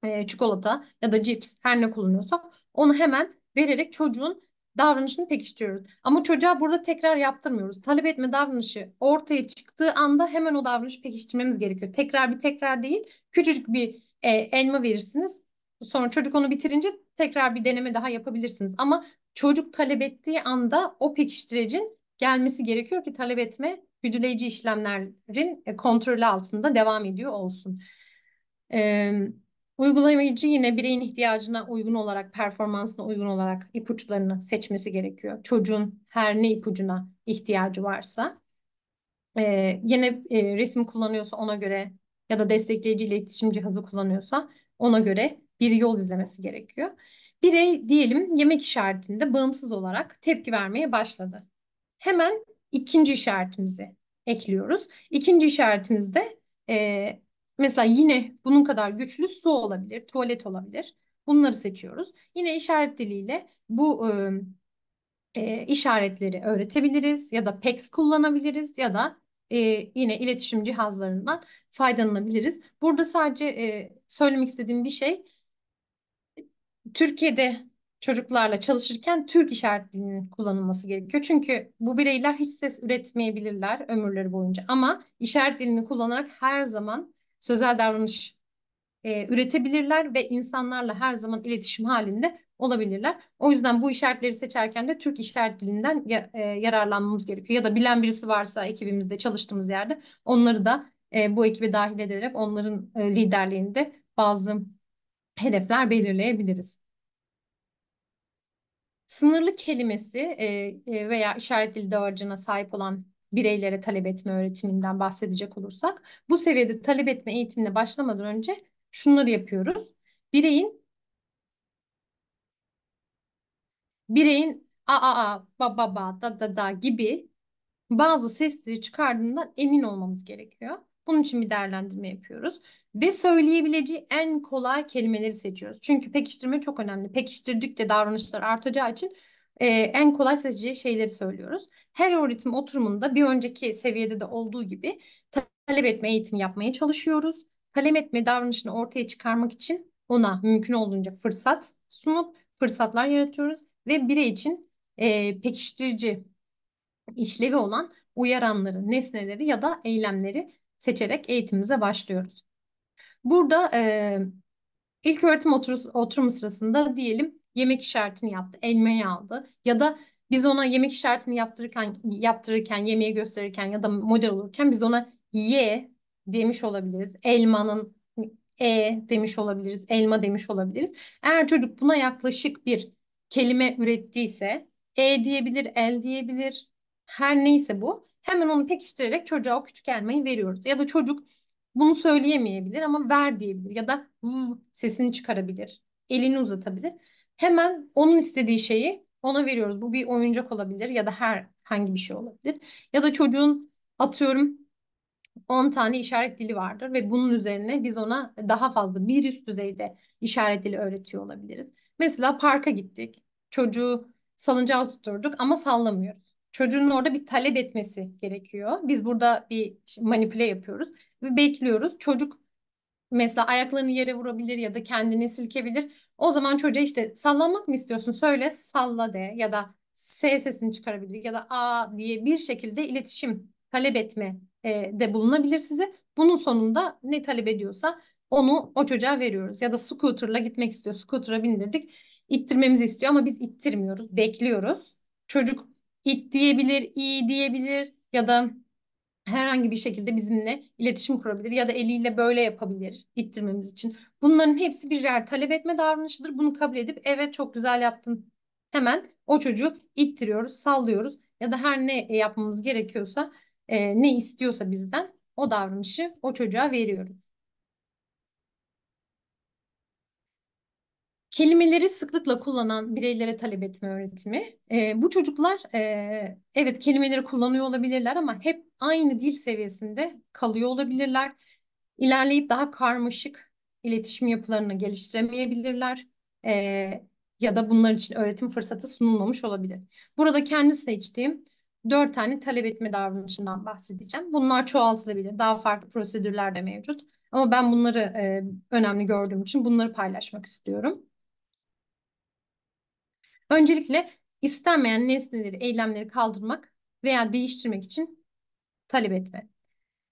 e, çikolata ya da cips her ne kullanıyorsak onu hemen vererek çocuğun davranışını pekiştiriyoruz. Ama çocuğa burada tekrar yaptırmıyoruz. Talep etme davranışı ortaya çıktığı anda hemen o davranışı pekiştirmemiz gerekiyor. Tekrar bir tekrar değil, küçücük bir e, elma verirsiniz. Sonra çocuk onu bitirince tekrar bir deneme daha yapabilirsiniz. Ama çocuk talep ettiği anda o pekiştiricin gelmesi gerekiyor ki talep etme güdüleyici işlemlerin e, kontrolü altında devam ediyor olsun. Ee, uygulayıcı yine bireyin ihtiyacına uygun olarak, performansına uygun olarak ipuçlarını seçmesi gerekiyor. Çocuğun her ne ipucuna ihtiyacı varsa. Ee, yine e, resim kullanıyorsa ona göre ya da destekleyici iletişim cihazı kullanıyorsa ona göre bir yol izlemesi gerekiyor. Birey diyelim yemek işaretinde bağımsız olarak tepki vermeye başladı. Hemen ikinci işaretimizi ekliyoruz. İkinci işaretimizde e, mesela yine bunun kadar güçlü su olabilir, tuvalet olabilir. Bunları seçiyoruz. Yine işaret diliyle bu e, e, işaretleri öğretebiliriz ya da PECS kullanabiliriz ya da e, yine iletişim cihazlarından faydalanabiliriz. Burada sadece e, söylemek istediğim bir şey Türkiye'de çocuklarla çalışırken Türk işaret dilinin kullanılması gerekiyor. Çünkü bu bireyler hiç ses üretmeyebilirler ömürleri boyunca ama işaret dilini kullanarak her zaman sözel davranış e, üretebilirler ve insanlarla her zaman iletişim halinde olabilirler. O yüzden bu işaretleri seçerken de Türk işaret dilinden ya, e, yararlanmamız gerekiyor. Ya da bilen birisi varsa ekibimizde çalıştığımız yerde onları da e, bu ekibe dahil ederek onların e, liderliğinde bazı hedefler belirleyebiliriz. Sınırlı kelimesi e, e, veya işaret dili dağarcığına sahip olan bireylere talep etme öğretiminden bahsedecek olursak, bu seviyede talep etme eğitimine başlamadan önce şunları yapıyoruz. Bireyin bireyin a a a ba ba ba da da da gibi bazı sesleri çıkardığından emin olmamız gerekiyor. Bunun için bir değerlendirme yapıyoruz. Ve söyleyebileceği en kolay kelimeleri seçiyoruz. Çünkü pekiştirme çok önemli. Pekiştirdikçe davranışlar artacağı için e, en kolay seçeceği şeyleri söylüyoruz. Her öğretim oturumunda bir önceki seviyede de olduğu gibi talep etme eğitimi yapmaya çalışıyoruz. Talep etme davranışını ortaya çıkarmak için ona mümkün olduğunca fırsat sunup fırsatlar yaratıyoruz ve birey için e, pekiştirici işlevi olan uyaranları, nesneleri ya da eylemleri seçerek eğitimimize başlıyoruz. Burada e, ilk öğretim otur oturumu sırasında diyelim yemek işaretini yaptı, elmayı aldı ya da biz ona yemek işaretini yaptırırken, yaptırırken, yemeği gösterirken ya da model olurken biz ona ye demiş olabiliriz. Elmanın e demiş olabiliriz, elma demiş olabiliriz. Eğer çocuk buna yaklaşık bir kelime ürettiyse e diyebilir, el diyebilir, her neyse bu. Hemen onu pekiştirerek çocuğa o küçük elmayı veriyoruz. Ya da çocuk bunu söyleyemeyebilir ama ver diyebilir ya da sesini çıkarabilir, elini uzatabilir. Hemen onun istediği şeyi ona veriyoruz. Bu bir oyuncak olabilir ya da herhangi bir şey olabilir. Ya da çocuğun atıyorum 10 tane işaret dili vardır ve bunun üzerine biz ona daha fazla bir üst düzeyde işaret dili öğretiyor olabiliriz. Mesela parka gittik. Çocuğu salıncağı tutturduk ama sallamıyoruz. Çocuğun orada bir talep etmesi gerekiyor. Biz burada bir manipüle yapıyoruz ve bekliyoruz. Çocuk mesela ayaklarını yere vurabilir ya da kendini silkebilir. O zaman çocuğa işte sallanmak mı istiyorsun? Söyle salla de ya da S sesini çıkarabilir ya da A diye bir şekilde iletişim talep etme e, de bulunabilir size. Bunun sonunda ne talep ediyorsa onu o çocuğa veriyoruz. Ya da scooter'la gitmek istiyor. Scooter'a bindirdik. İttirmemizi istiyor ama biz ittirmiyoruz. Bekliyoruz. Çocuk it diyebilir, iyi diyebilir ya da herhangi bir şekilde bizimle iletişim kurabilir ya da eliyle böyle yapabilir ittirmemiz için. Bunların hepsi birer talep etme davranışıdır. Bunu kabul edip evet çok güzel yaptın. Hemen o çocuğu ittiriyoruz, sallıyoruz ya da her ne yapmamız gerekiyorsa, e, ne istiyorsa bizden o davranışı o çocuğa veriyoruz. Kelimeleri sıklıkla kullanan bireylere talep etme öğretimi. E, bu çocuklar e, evet kelimeleri kullanıyor olabilirler ama hep aynı dil seviyesinde kalıyor olabilirler. İlerleyip daha karmaşık iletişim yapılarını geliştiremeyebilirler. E, ya da bunlar için öğretim fırsatı sunulmamış olabilir. Burada kendi seçtiğim dört tane talep etme davranışından bahsedeceğim. Bunlar çoğaltılabilir. Daha farklı prosedürler de mevcut. Ama ben bunları e, önemli gördüğüm için bunları paylaşmak istiyorum. Öncelikle istenmeyen nesneleri, eylemleri kaldırmak veya değiştirmek için talep etme.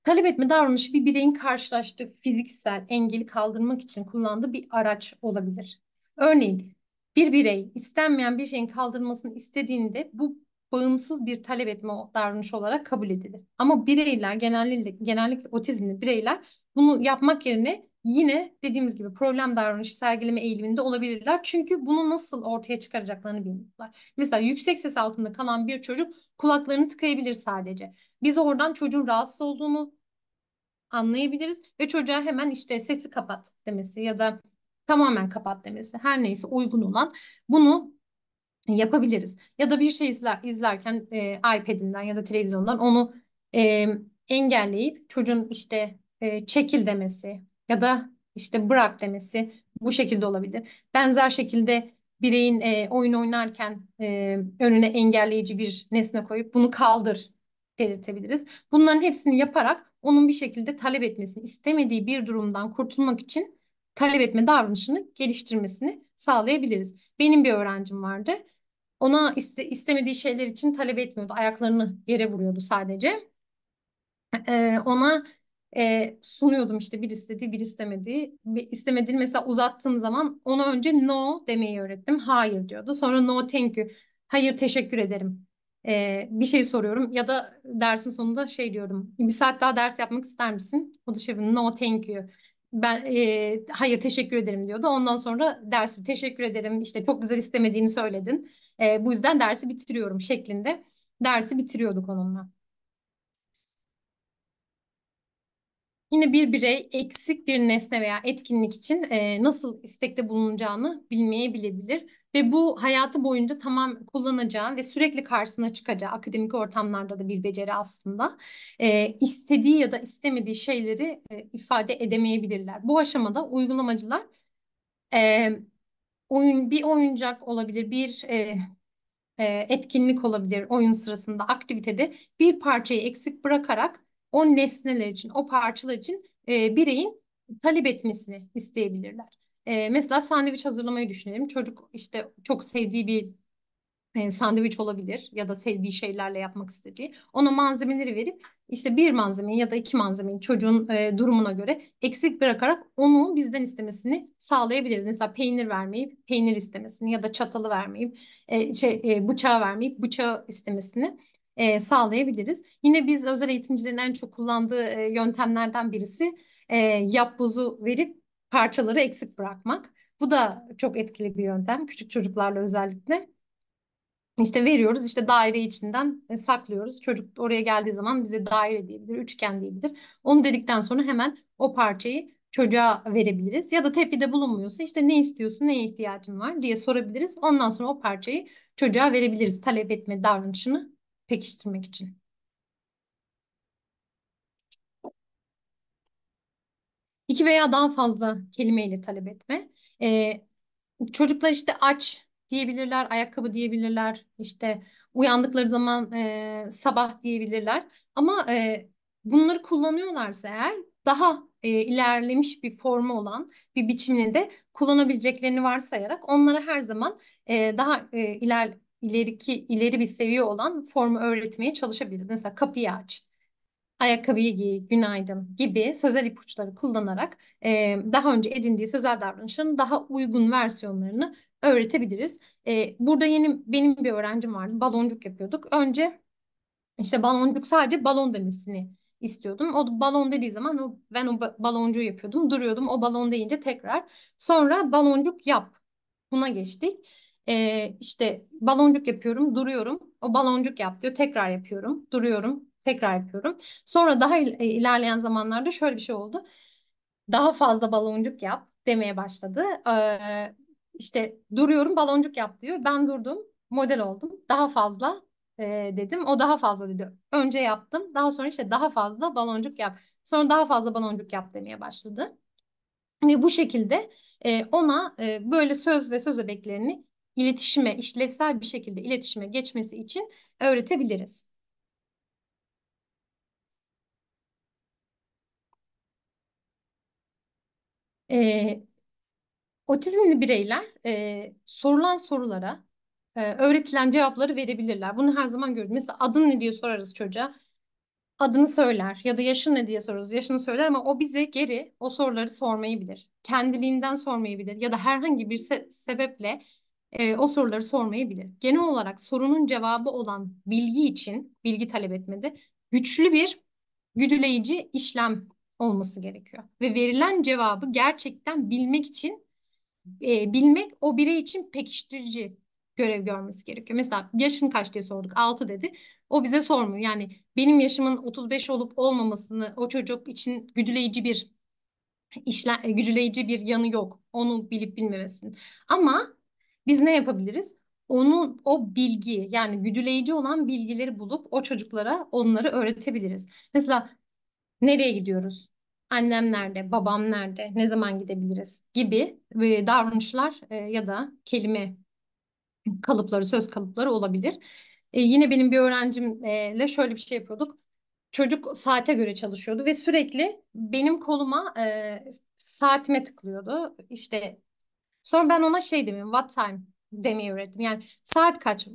Talep etme davranışı bir bireyin karşılaştığı fiziksel engeli kaldırmak için kullandığı bir araç olabilir. Örneğin Bir birey istenmeyen bir şeyin kaldırılmasını istediğinde bu bağımsız bir talep etme davranışı olarak kabul edilir. Ama bireyler genellikle, genellikle otizmli bireyler bunu yapmak yerine yine dediğimiz gibi problem davranışı sergileme eğiliminde olabilirler. Çünkü bunu nasıl ortaya çıkaracaklarını bilmiyorlar. Mesela yüksek ses altında kalan bir çocuk kulaklarını tıkayabilir sadece. Biz oradan çocuğun rahatsız olduğunu anlayabiliriz ve çocuğa hemen işte sesi kapat demesi ya da tamamen kapat demesi her neyse uygun olan bunu yapabiliriz. Ya da bir şey izler, izlerken e, iPad'inden ya da televizyondan onu e, engelleyip çocuğun işte e, çekil demesi ya da işte bırak demesi bu şekilde olabilir. Benzer şekilde bireyin e, oyun oynarken e, önüne engelleyici bir nesne koyup bunu kaldır delirtebiliriz. Bunların hepsini yaparak onun bir şekilde talep etmesini, istemediği bir durumdan kurtulmak için talep etme davranışını geliştirmesini sağlayabiliriz. Benim bir öğrencim vardı. Ona iste, istemediği şeyler için talep etmiyordu. Ayaklarını yere vuruyordu sadece. Ee, ona e, sunuyordum işte bir istediği bir istemediği. Bir istemediğini mesela uzattığım zaman ona önce no demeyi öğrettim. Hayır diyordu. Sonra no thank you. Hayır teşekkür ederim. Ee, bir şey soruyorum ya da dersin sonunda şey diyorum. Bir saat daha ders yapmak ister misin? O da şey no thank you. Ben e, hayır teşekkür ederim diyordu. Ondan sonra dersi teşekkür ederim işte çok güzel istemediğini söyledin. E, bu yüzden dersi bitiriyorum şeklinde dersi bitiriyorduk onunla. Yine bir birey eksik bir nesne veya etkinlik için e, nasıl istekte bulunacağını bilmeyebilebilir ve bu hayatı boyunca tamam kullanacağı ve sürekli karşısına çıkacağı akademik ortamlarda da bir beceri aslında e, istediği ya da istemediği şeyleri e, ifade edemeyebilirler. Bu aşamada uygulamacılar e, oyun bir oyuncak olabilir, bir e, e, etkinlik olabilir oyun sırasında aktivitede bir parçayı eksik bırakarak o nesneler için, o parçalar için e, bireyin talep etmesini isteyebilirler. E, mesela sandviç hazırlamayı düşünelim. Çocuk işte çok sevdiği bir e, sandviç olabilir ya da sevdiği şeylerle yapmak istediği. Ona malzemeleri verip işte bir malzemeyi ya da iki malzemeyi çocuğun e, durumuna göre eksik bırakarak onu bizden istemesini sağlayabiliriz. Mesela peynir vermeyip peynir istemesini ya da çatalı vermeyip e, şey, e, bıçağı vermeyip bıçağı istemesini e, sağlayabiliriz. Yine biz özel eğitimcilerin en çok kullandığı e, yöntemlerden birisi e, yapbozu verip parçaları eksik bırakmak. Bu da çok etkili bir yöntem küçük çocuklarla özellikle. İşte veriyoruz işte daire içinden e, saklıyoruz. Çocuk oraya geldiği zaman bize daire diyebilir, üçgen diyebilir. Onu dedikten sonra hemen o parçayı çocuğa verebiliriz. Ya da tepkide bulunmuyorsa işte ne istiyorsun, neye ihtiyacın var diye sorabiliriz. Ondan sonra o parçayı çocuğa verebiliriz talep etme davranışını pekiştirmek için. İki veya daha fazla kelimeyle talep etme. Ee, çocuklar işte aç diyebilirler, ayakkabı diyebilirler, işte uyandıkları zaman e, sabah diyebilirler. Ama e, bunları kullanıyorlarsa eğer daha e, ilerlemiş bir formu olan bir biçimini de kullanabileceklerini varsayarak onlara her zaman e, daha e, iler ileriki ileri bir seviye olan formu öğretmeye çalışabiliriz. Mesela kapıyı aç ayakkabıyı giy, günaydın gibi sözel ipuçları kullanarak e, daha önce edindiği sözel davranışın daha uygun versiyonlarını öğretebiliriz. E, burada yeni benim bir öğrencim vardı. Baloncuk yapıyorduk. Önce işte baloncuk sadece balon demesini istiyordum. O balon dediği zaman o, ben o baloncuğu yapıyordum. Duruyordum. O balon deyince tekrar. Sonra baloncuk yap. Buna geçtik. E, işte baloncuk yapıyorum, duruyorum. O baloncuk yap diyor. Tekrar yapıyorum, duruyorum, tekrar yapıyorum. Sonra daha il- ilerleyen zamanlarda şöyle bir şey oldu. Daha fazla baloncuk yap demeye başladı. Ee, işte duruyorum baloncuk yap diyor. Ben durdum model oldum. Daha fazla e, dedim. O daha fazla dedi. Önce yaptım. Daha sonra işte daha fazla baloncuk yap. Sonra daha fazla baloncuk yap demeye başladı. Ve bu şekilde e, ona e, böyle söz ve söz öbeklerini iletişime, işlevsel bir şekilde iletişime geçmesi için öğretebiliriz. E, otizmli bireyler e, sorulan sorulara e, öğretilen cevapları verebilirler. Bunu her zaman gördüm. Mesela adın ne diye sorarız çocuğa. Adını söyler ya da yaşın ne diye sorarız. Yaşını söyler ama o bize geri o soruları sormayı bilir. Kendiliğinden sormayı bilir ya da herhangi bir se- sebeple e, o soruları sormayı bilir. Genel olarak sorunun cevabı olan bilgi için, bilgi talep etmede güçlü bir güdüleyici işlem olması gerekiyor. Ve verilen cevabı gerçekten bilmek için, e, bilmek o birey için pekiştirici görev görmesi gerekiyor. Mesela yaşın kaç diye sorduk, 6 dedi. O bize sormuyor. Yani benim yaşımın 35 olup olmamasını o çocuk için güdüleyici bir işle, güdüleyici bir yanı yok. Onu bilip bilmemesinin. Ama biz ne yapabiliriz? Onun o bilgi yani güdüleyici olan bilgileri bulup o çocuklara onları öğretebiliriz. Mesela nereye gidiyoruz? Annem nerede? Babam nerede? Ne zaman gidebiliriz? Gibi davranışlar ya da kelime kalıpları, söz kalıpları olabilir. Yine benim bir öğrencimle şöyle bir şey yapıyorduk. Çocuk saate göre çalışıyordu ve sürekli benim koluma e, saatime tıklıyordu. İşte sonra ben ona şey demeyeyim, what time demeyi öğrettim. Yani saat kaç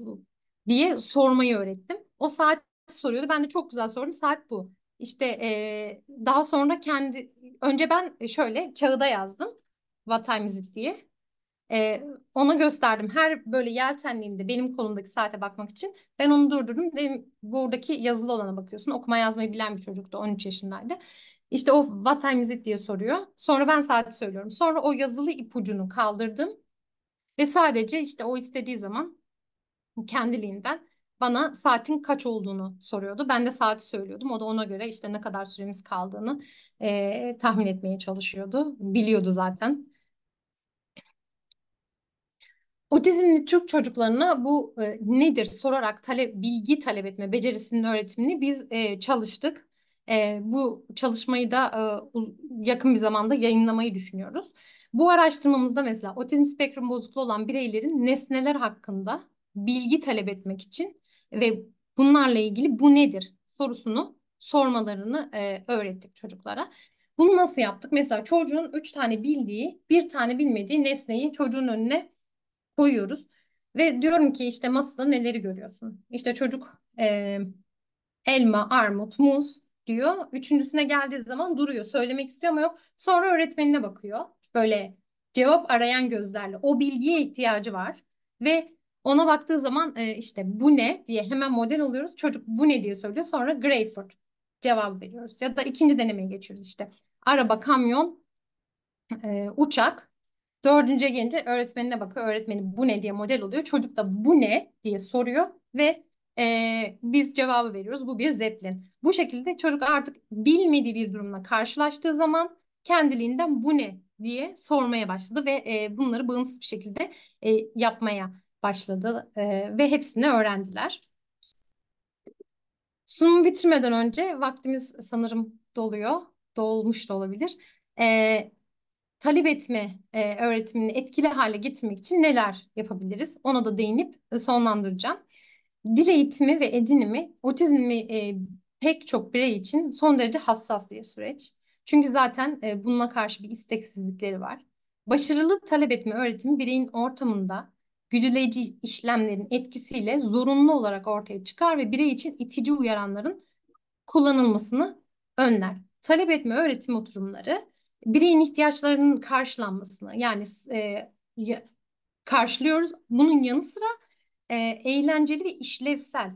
diye sormayı öğrettim. O saat soruyordu. Ben de çok güzel sordum. Saat bu. İşte e, daha sonra kendi önce ben şöyle kağıda yazdım. What time is it diye. Ee, ona gösterdim. Her böyle yeltenliğimde benim kolumdaki saate bakmak için ben onu durdurdum. Dedim buradaki yazılı olana bakıyorsun. Okuma yazmayı bilen bir çocuktu. 13 yaşındaydı. İşte o what time is it diye soruyor. Sonra ben saati söylüyorum. Sonra o yazılı ipucunu kaldırdım. Ve sadece işte o istediği zaman kendiliğinden bana saatin kaç olduğunu soruyordu. Ben de saati söylüyordum. O da ona göre işte ne kadar süremiz kaldığını e, tahmin etmeye çalışıyordu. Biliyordu zaten. Otizmli Türk çocuklarına bu e, nedir sorarak talep, bilgi talep etme becerisinin öğretimini biz e, çalıştık. Bu çalışmayı da yakın bir zamanda yayınlamayı düşünüyoruz. Bu araştırmamızda mesela otizm spektrum bozukluğu olan bireylerin nesneler hakkında bilgi talep etmek için ve bunlarla ilgili bu nedir sorusunu sormalarını öğrettik çocuklara. Bunu nasıl yaptık? Mesela çocuğun üç tane bildiği, bir tane bilmediği nesneyi çocuğun önüne koyuyoruz. Ve diyorum ki işte masada neleri görüyorsun? İşte çocuk e, elma, armut, muz diyor. Üçüncüsüne geldiği zaman duruyor. Söylemek istiyor ama yok. Sonra öğretmenine bakıyor. Böyle cevap arayan gözlerle. O bilgiye ihtiyacı var. Ve ona baktığı zaman e, işte bu ne diye hemen model oluyoruz. Çocuk bu ne diye söylüyor. Sonra greyfurt cevabı veriyoruz. Ya da ikinci denemeye geçiyoruz işte. Araba, kamyon, e, uçak. Dördüncüye gelince öğretmenine bakıyor. Öğretmeni bu ne diye model oluyor. Çocuk da bu ne diye soruyor ve e, biz cevabı veriyoruz. Bu bir zeplin. Bu şekilde çocuk artık bilmediği bir durumla karşılaştığı zaman kendiliğinden bu ne diye sormaya başladı ve e, bunları bağımsız bir şekilde e, yapmaya başladı e, ve hepsini öğrendiler. Sunumu bitirmeden önce vaktimiz sanırım doluyor, dolmuş da olabilir. E, talep etme e, öğretimini etkili hale getirmek için neler yapabiliriz? Ona da değinip sonlandıracağım. Dil eğitimi ve edinimi otizmli e, pek çok birey için son derece hassas bir süreç. Çünkü zaten e, bununla karşı bir isteksizlikleri var. Başarılı talep etme öğretimi bireyin ortamında güdüleyici işlemlerin etkisiyle zorunlu olarak ortaya çıkar ve birey için itici uyaranların kullanılmasını önler. Talep etme öğretim oturumları bireyin ihtiyaçlarının karşılanmasını yani e, karşılıyoruz. Bunun yanı sıra e, eğlenceli ve işlevsel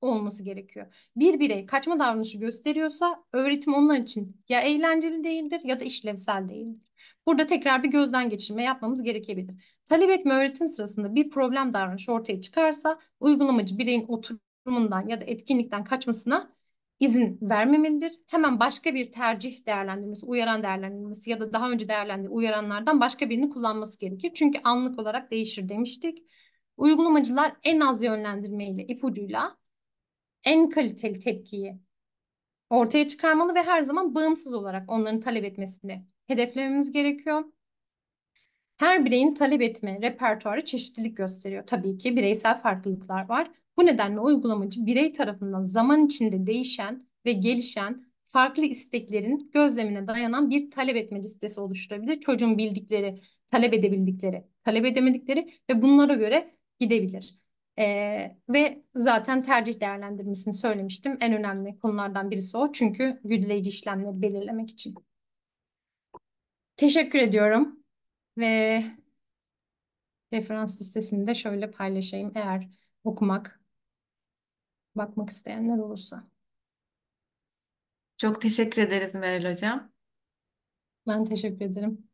olması gerekiyor. Bir birey kaçma davranışı gösteriyorsa öğretim onlar için ya eğlenceli değildir ya da işlevsel değildir. Burada tekrar bir gözden geçirme yapmamız gerekebilir. Talep etme öğretim sırasında bir problem davranışı ortaya çıkarsa uygulamacı bireyin oturumundan ya da etkinlikten kaçmasına izin vermemelidir. Hemen başka bir tercih değerlendirmesi, uyaran değerlendirmesi ya da daha önce değerlendirdiği uyaranlardan başka birini kullanması gerekir. Çünkü anlık olarak değişir demiştik. Uygulamacılar en az yönlendirmeyle, ipucuyla en kaliteli tepkiyi ortaya çıkarmalı ve her zaman bağımsız olarak onların talep etmesini hedeflememiz gerekiyor. Her bireyin talep etme repertuarı çeşitlilik gösteriyor. Tabii ki bireysel farklılıklar var. Bu nedenle uygulamacı birey tarafından zaman içinde değişen ve gelişen farklı isteklerin gözlemine dayanan bir talep etme listesi oluşturabilir. Çocuğun bildikleri, talep edebildikleri, talep edemedikleri ve bunlara göre gidebilir. Ee, ve zaten tercih değerlendirmesini söylemiştim. En önemli konulardan birisi o. Çünkü güdüleyici işlemleri belirlemek için. Teşekkür ediyorum ve Referans listesini de şöyle paylaşayım eğer okumak, bakmak isteyenler olursa. Çok teşekkür ederiz Meral Hocam. Ben teşekkür ederim.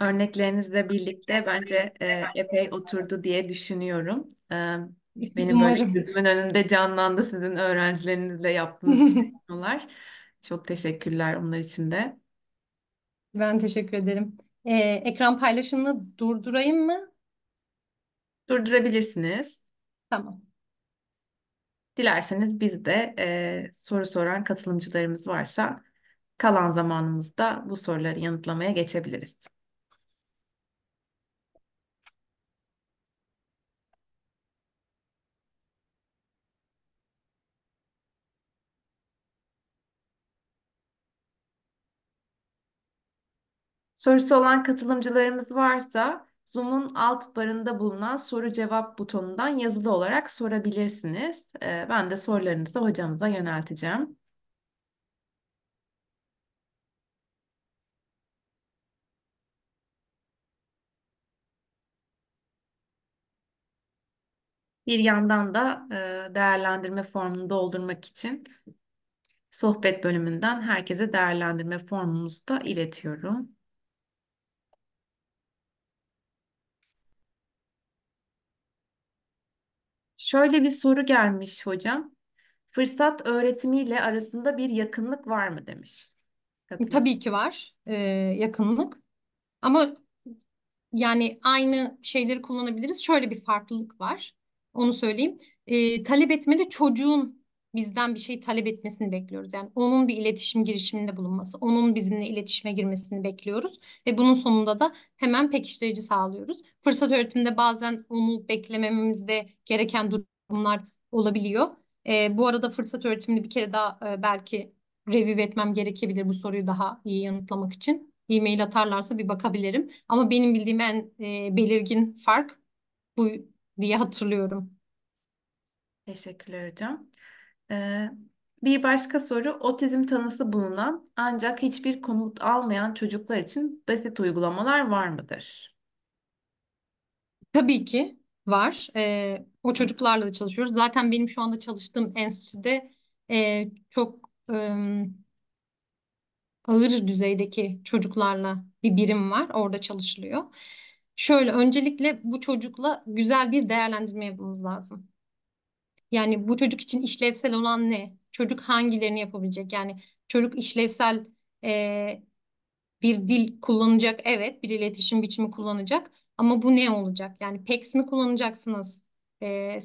Örneklerinizle birlikte bence e, epey oturdu diye düşünüyorum. E, benim böyle Umarım. gözümün önünde canlandı sizin öğrencilerinizle yaptığınız [laughs] çalışmalar. Çok teşekkürler onlar için de. Ben teşekkür ederim. Ee, ekran paylaşımını durdurayım mı? Durdurabilirsiniz. Tamam. Dilerseniz biz de e, soru soran katılımcılarımız varsa kalan zamanımızda bu soruları yanıtlamaya geçebiliriz. Sorusu olan katılımcılarımız varsa Zoom'un alt barında bulunan soru cevap butonundan yazılı olarak sorabilirsiniz. E, ben de sorularınızı hocamıza yönelteceğim. Bir yandan da e, değerlendirme formunu doldurmak için sohbet bölümünden herkese değerlendirme formumuzu da iletiyorum. Şöyle bir soru gelmiş hocam. Fırsat öğretimiyle arasında bir yakınlık var mı demiş katılım. Tabii ki var ee, yakınlık. Ama Yani aynı şeyleri kullanabiliriz. Şöyle bir farklılık var. Onu söyleyeyim. Ee, talep etmede çocuğun bizden bir şey talep etmesini bekliyoruz. Yani onun bir iletişim girişiminde bulunması, onun bizimle iletişime girmesini bekliyoruz. Ve bunun sonunda da hemen pekiştirici sağlıyoruz. Fırsat öğretiminde bazen onu beklemememizde gereken durumlar olabiliyor. Ee, bu arada fırsat öğretimini bir kere daha e, belki review etmem gerekebilir bu soruyu daha iyi yanıtlamak için e-mail atarlarsa bir bakabilirim. Ama benim bildiğim en e, belirgin fark bu diye hatırlıyorum. Teşekkürler hocam. Ee, bir başka soru, otizm tanısı bulunan ancak hiçbir komut almayan çocuklar için basit uygulamalar var mıdır? Tabii ki var. E, o çocuklarla da çalışıyoruz. Zaten benim şu anda çalıştığım enstitüde e, çok e, ağır düzeydeki çocuklarla bir birim var. Orada çalışılıyor. Şöyle öncelikle bu çocukla güzel bir değerlendirme yapmamız lazım. Yani bu çocuk için işlevsel olan ne? Çocuk hangilerini yapabilecek? Yani çocuk işlevsel e, bir dil kullanacak, evet, bir iletişim biçimi kullanacak. Ama bu ne olacak? Yani PECS mi kullanacaksınız? E,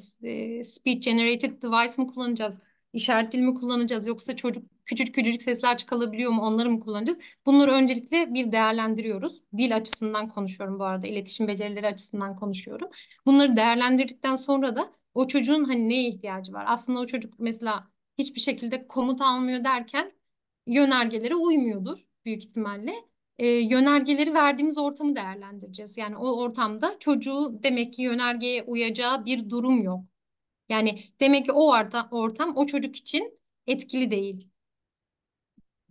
speech generated device mi kullanacağız? İşaret dili mi kullanacağız? Yoksa çocuk küçücük küçücük sesler çıkarabiliyor mu? Onları mı kullanacağız? Bunları öncelikle bir değerlendiriyoruz. Dil açısından konuşuyorum bu arada. iletişim becerileri açısından konuşuyorum. Bunları değerlendirdikten sonra da o çocuğun hani neye ihtiyacı var? Aslında o çocuk mesela hiçbir şekilde komut almıyor derken yönergelere uymuyordur büyük ihtimalle. E, yönergeleri verdiğimiz ortamı değerlendireceğiz. Yani o ortamda çocuğu demek ki yönergeye uyacağı bir durum yok. Yani demek ki o orta, ortam o çocuk için etkili değil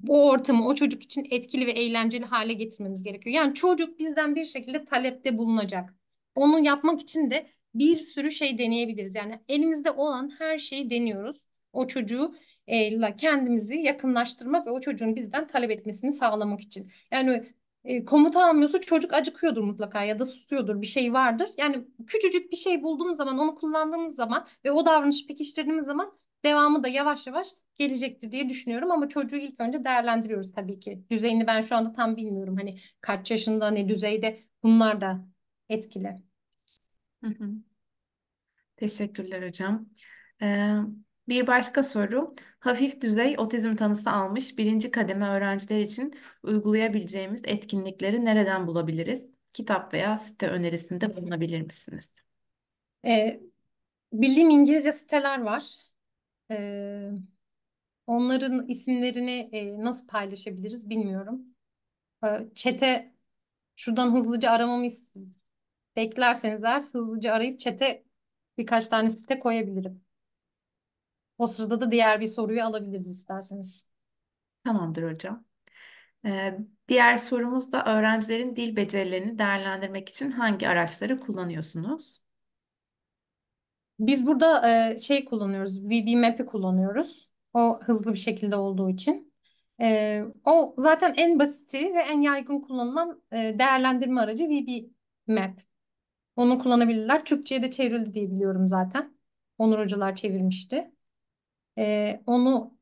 bu ortamı o çocuk için etkili ve eğlenceli hale getirmemiz gerekiyor. Yani çocuk bizden bir şekilde talepte bulunacak. Onu yapmak için de bir sürü şey deneyebiliriz. Yani elimizde olan her şeyi deniyoruz. O çocuğu e, kendimizi yakınlaştırmak ve o çocuğun bizden talep etmesini sağlamak için. Yani e, komuta almıyorsa çocuk acıkıyordur mutlaka ya da susuyordur bir şey vardır. Yani küçücük bir şey bulduğumuz zaman onu kullandığımız zaman ve o davranışı pekiştirdiğimiz zaman devamı da yavaş yavaş gelecektir diye düşünüyorum ama çocuğu ilk önce değerlendiriyoruz tabii ki. Düzeyini ben şu anda tam bilmiyorum. Hani kaç yaşında, ne düzeyde bunlar da etkili. Hı hı. Teşekkürler hocam. Ee, bir başka soru. Hafif düzey otizm tanısı almış birinci kademe öğrenciler için uygulayabileceğimiz etkinlikleri nereden bulabiliriz? Kitap veya site önerisinde bulunabilir misiniz? Ee, bildiğim İngilizce siteler var. Ee, onların isimlerini e, nasıl paylaşabiliriz bilmiyorum. Ee, Çete şuradan hızlıca aramamı ist- beklerseniz eğer hızlıca arayıp çete birkaç tane site koyabilirim. O sırada da diğer bir soruyu alabiliriz isterseniz. Tamamdır hocam. Ee, Diğer sorumuz da öğrencilerin dil becerilerini değerlendirmek için hangi araçları kullanıyorsunuz? Biz burada e, şey kullanıyoruz, VB Map'i kullanıyoruz. O hızlı bir şekilde olduğu için. E, o zaten en basiti ve en yaygın kullanılan e, değerlendirme aracı VB Map. Onu kullanabilirler. Türkçe'ye de çevrildi diye biliyorum zaten. Onur hocalar çevirmişti. E, onu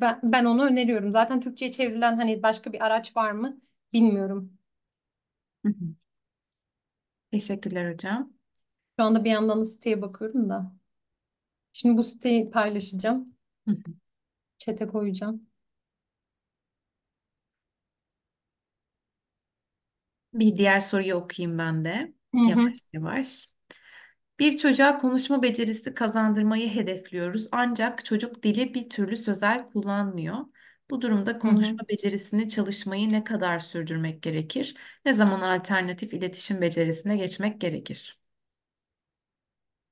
ben, ben onu öneriyorum. Zaten Türkçe'ye çevrilen hani başka bir araç var mı bilmiyorum. Hı hı. Teşekkürler hocam. Şu anda bir yandan da siteye bakıyorum da. Şimdi bu siteyi paylaşacağım. Hı hı. Chat'e koyacağım. Bir diğer soruyu okuyayım ben de. Hı hı. Yavaş yavaş. Bir çocuğa konuşma becerisi kazandırmayı hedefliyoruz. Ancak çocuk dili bir türlü sözel kullanmıyor. Bu durumda Hı hı. konuşma becerisini çalışmayı ne kadar sürdürmek gerekir? Ne zaman alternatif iletişim becerisine geçmek gerekir?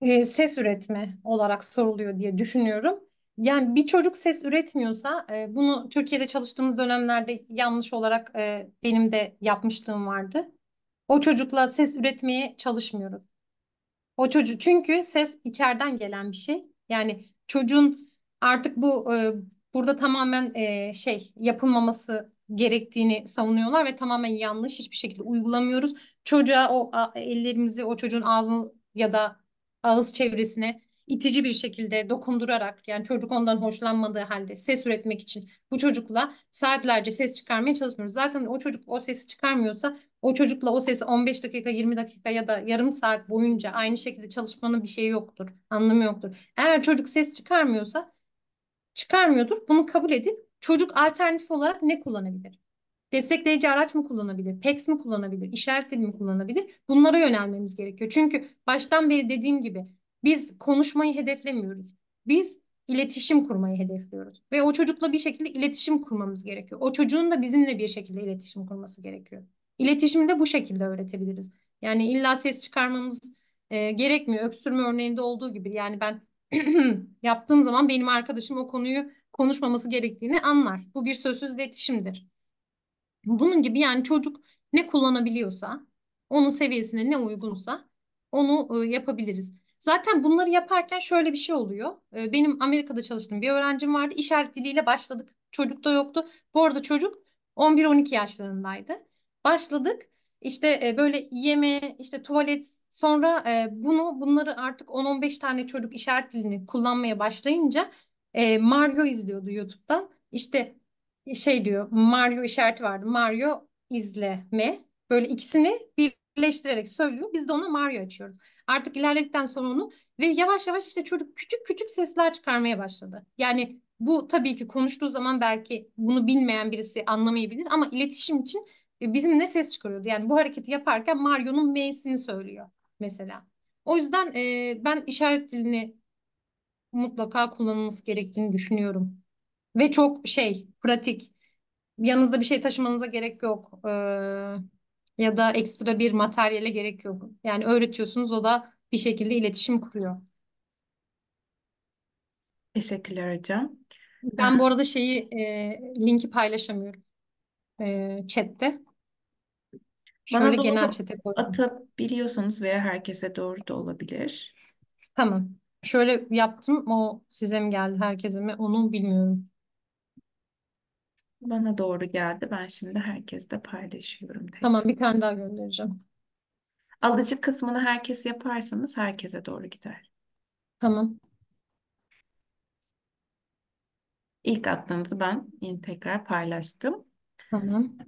e, ses üretme olarak soruluyor diye düşünüyorum. Yani bir çocuk ses üretmiyorsa e, bunu Türkiye'de çalıştığımız dönemlerde yanlış olarak e, benim de yapmışlığım vardı. O çocukla ses üretmeye çalışmıyoruz. O çocuk çünkü ses içeriden gelen bir şey. Yani çocuğun artık bu e, burada tamamen şey yapılmaması gerektiğini savunuyorlar ve tamamen yanlış hiçbir şekilde uygulamıyoruz. Çocuğa o ellerimizi o çocuğun ağzı ya da ağız çevresine itici bir şekilde dokundurarak yani çocuk ondan hoşlanmadığı halde ses üretmek için bu çocukla saatlerce ses çıkarmaya çalışmıyoruz. Zaten o çocuk o sesi çıkarmıyorsa o çocukla o sesi 15 dakika, 20 dakika ya da yarım saat boyunca aynı şekilde çalışmanın bir şeyi yoktur, anlamı yoktur. Eğer çocuk ses çıkarmıyorsa, çıkarmıyordur. Bunu kabul edip çocuk alternatif olarak ne kullanabilir? Destekleyici araç mı kullanabilir? PECS mi kullanabilir? İşaret dili mi kullanabilir? Bunlara yönelmemiz gerekiyor. Çünkü baştan beri dediğim gibi biz konuşmayı hedeflemiyoruz. Biz iletişim kurmayı hedefliyoruz. Ve o çocukla bir şekilde iletişim kurmamız gerekiyor. O çocuğun da bizimle bir şekilde iletişim kurması gerekiyor. İletişimi de bu şekilde öğretebiliriz. Yani illa ses çıkarmamız e, gerekmiyor. Öksürme örneğinde olduğu gibi. Yani ben [clears throat] yaptığım zaman benim arkadaşım o konuyu konuşmaması gerektiğini anlar. Bu bir sözsüz iletişimdir. Bunun gibi yani çocuk ne kullanabiliyorsa, onun seviyesine ne uygunsa onu e, yapabiliriz. Zaten bunları yaparken şöyle bir şey oluyor. E, benim Amerika'da çalıştığım bir öğrencim vardı. İşaret diliyle başladık. Çocuk da yoktu. Bu arada çocuk 11-12 yaşlarındaydı. Başladık. İşte e, böyle yeme, işte tuvalet, sonra e, bunu bunları artık 10-15 tane çocuk işaret dilini kullanmaya başlayınca e, Mario izliyordu YouTube'dan. İşte şey diyor Mario işareti vardı. Mario izleme. Böyle ikisini birleştirerek söylüyor. Biz de ona Mario açıyoruz. Artık ilerledikten sonra onu ve yavaş yavaş işte çocuk küçük küçük sesler çıkarmaya başladı. Yani bu tabii ki konuştuğu zaman belki bunu bilmeyen birisi anlamayabilir ama iletişim için e, bizimle ses çıkarıyordu. Yani bu hareketi yaparken Mario'nun M'sini söylüyor mesela. O yüzden e, ben işaret dilini mutlaka kullanılması gerektiğini düşünüyorum. Ve çok şey, pratik. Yanınızda bir şey taşımanıza gerek yok. Ee, ya da ekstra bir materyale gerek yok. Yani öğretiyorsunuz, o da bir şekilde iletişim kuruyor. Teşekkürler hocam. Ben bu arada şeyi e, linki paylaşamıyorum e, chatte. Bana Şöyle genel doğru chat'e koydum. atabiliyorsanız veya herkese doğru da olabilir. Tamam. Şöyle yaptım. O size mi geldi, herkese mi? Onu bilmiyorum. Bana doğru geldi. Ben şimdi herkesle paylaşıyorum Tamam, tekrar. bir tane daha göndereceğim. Alıcı kısmını herkes yaparsanız herkese doğru gider. Tamam. İlk attığınızı ben yine tekrar paylaştım. Tamam.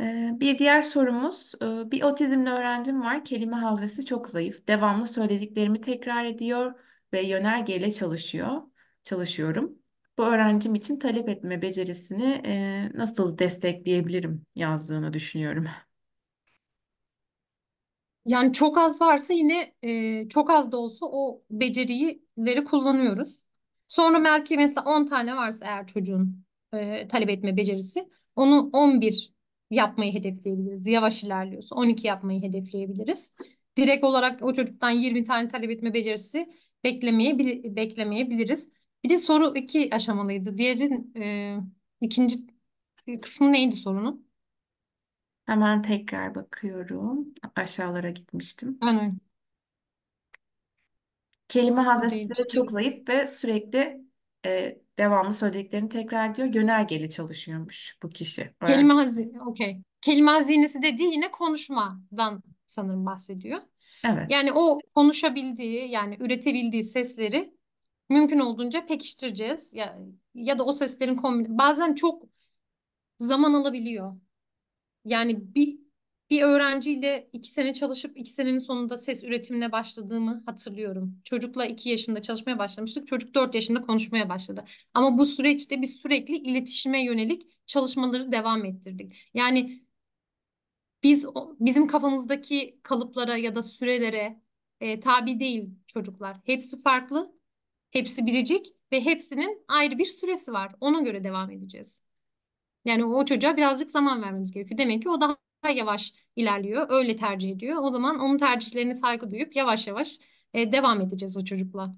Ee, Bir diğer sorumuz, e, bir otizmli öğrencim var. Kelime haznesi çok zayıf. Devamlı söylediklerimi tekrar ediyor ve yönergeyle çalışıyor. Çalışıyorum. Bu öğrencim için talep etme becerisini e, nasıl destekleyebilirim yazdığını düşünüyorum. Yani çok az varsa yine e, çok az da olsa o becerileri kullanıyoruz. Sonra belki mesela 10 tane varsa eğer çocuğun e, talep etme becerisi onu 11 yapmayı hedefleyebiliriz. Yavaş ilerliyorsa 12 yapmayı hedefleyebiliriz. Direkt olarak o çocuktan 20 tane talep etme becerisi beklemeye beklemeyebiliriz. Bir de soru iki aşamalıydı. Diğerin e, ikinci kısmı neydi sorunun? Hemen tekrar bakıyorum. Aşağılara gitmiştim. Öyle. Kelime O değil. çok zayıf ve sürekli e, devamlı söylediklerini tekrar ediyor. Yönergeli çalışıyormuş bu kişi. Kelime Öğrenci. hazinesi, okey. Kelime hazinesi dediği yine konuşmadan sanırım bahsediyor. Evet. Yani o konuşabildiği, yani üretebildiği sesleri mümkün olduğunca pekiştireceğiz. Ya, ya da o seslerin kombin bazen çok zaman alabiliyor. Yani bir bir öğrenciyle iki sene çalışıp iki senenin sonunda ses üretimine başladığımı hatırlıyorum. Çocukla iki yaşında çalışmaya başlamıştık. Çocuk dört yaşında konuşmaya başladı. Ama bu süreçte biz sürekli iletişime yönelik çalışmaları devam ettirdik. Yani biz bizim kafamızdaki kalıplara ya da sürelere e, tabi değil çocuklar. Hepsi farklı, hepsi biricik ve hepsinin ayrı bir süresi var. Ona göre devam edeceğiz. Yani o çocuğa birazcık zaman vermemiz gerekiyor. Demek ki o daha yavaş ilerliyor, öyle tercih ediyor. O zaman onun tercihlerine saygı duyup yavaş yavaş e, devam edeceğiz o çocukla.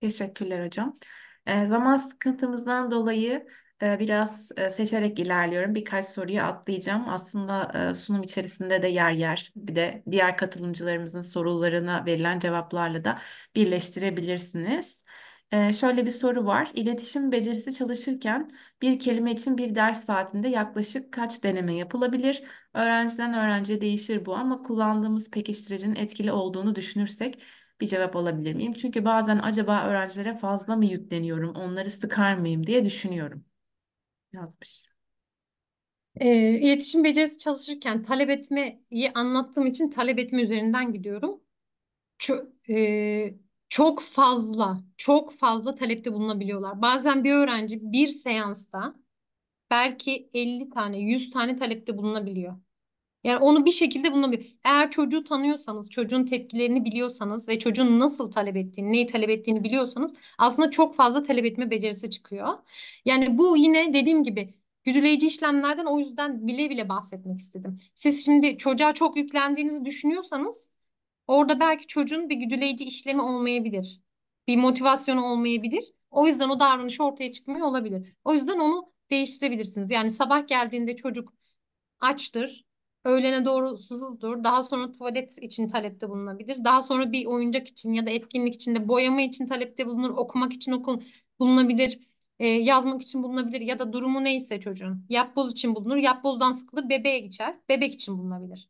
Teşekkürler hocam. E, zaman sıkıntımızdan dolayı biraz e, seçerek ilerliyorum. Birkaç soruyu atlayacağım. Aslında e, sunum içerisinde de yer yer bir de diğer katılımcılarımızın sorularına verilen cevaplarla da birleştirebilirsiniz. E, şöyle bir soru var. İletişim becerisi çalışırken bir kelime için bir ders saatinde yaklaşık kaç deneme yapılabilir? Öğrenciden öğrenciye değişir bu ama kullandığımız pekiştiricinin etkili olduğunu düşünürsek bir cevap alabilir miyim? Çünkü bazen acaba öğrencilere fazla mı yükleniyorum, onları sıkar mıyım diye düşünüyorum. Yazmış. E, iletişim becerisi çalışırken talep etmeyi anlattığım için talep etme üzerinden gidiyorum. Çok, çok fazla, çok fazla talepte bulunabiliyorlar. Bazen bir öğrenci bir seansta belki 50 tane, 100 tane talepte bulunabiliyor. Yani onu bir şekilde bulunabilir. Eğer çocuğu tanıyorsanız, çocuğun tepkilerini biliyorsanız ve çocuğun nasıl talep ettiğini, neyi talep ettiğini biliyorsanız aslında çok fazla talep etme becerisi çıkıyor. Yani bu yine dediğim gibi güdüleyici işlemlerden o yüzden bile bile bahsetmek istedim. Siz şimdi çocuğa çok yüklendiğinizi düşünüyorsanız orada belki çocuğun bir güdüleyici işlemi olmayabilir. Bir motivasyonu olmayabilir. O yüzden o davranış ortaya çıkmıyor olabilir. O yüzden onu değiştirebilirsiniz. Yani sabah geldiğinde çocuk açtır. Öğlene doğru susuzdur. Daha sonra tuvalet için talepte bulunabilir. Daha sonra bir oyuncak için ya da etkinlik için de boyama için talepte bulunur. Okumak için okun bulunabilir. e, yazmak için bulunabilir ya da durumu neyse çocuğun. Yapboz için bulunur. Yapbozdan sıkılır bebeğe geçer. Bebek için bulunabilir.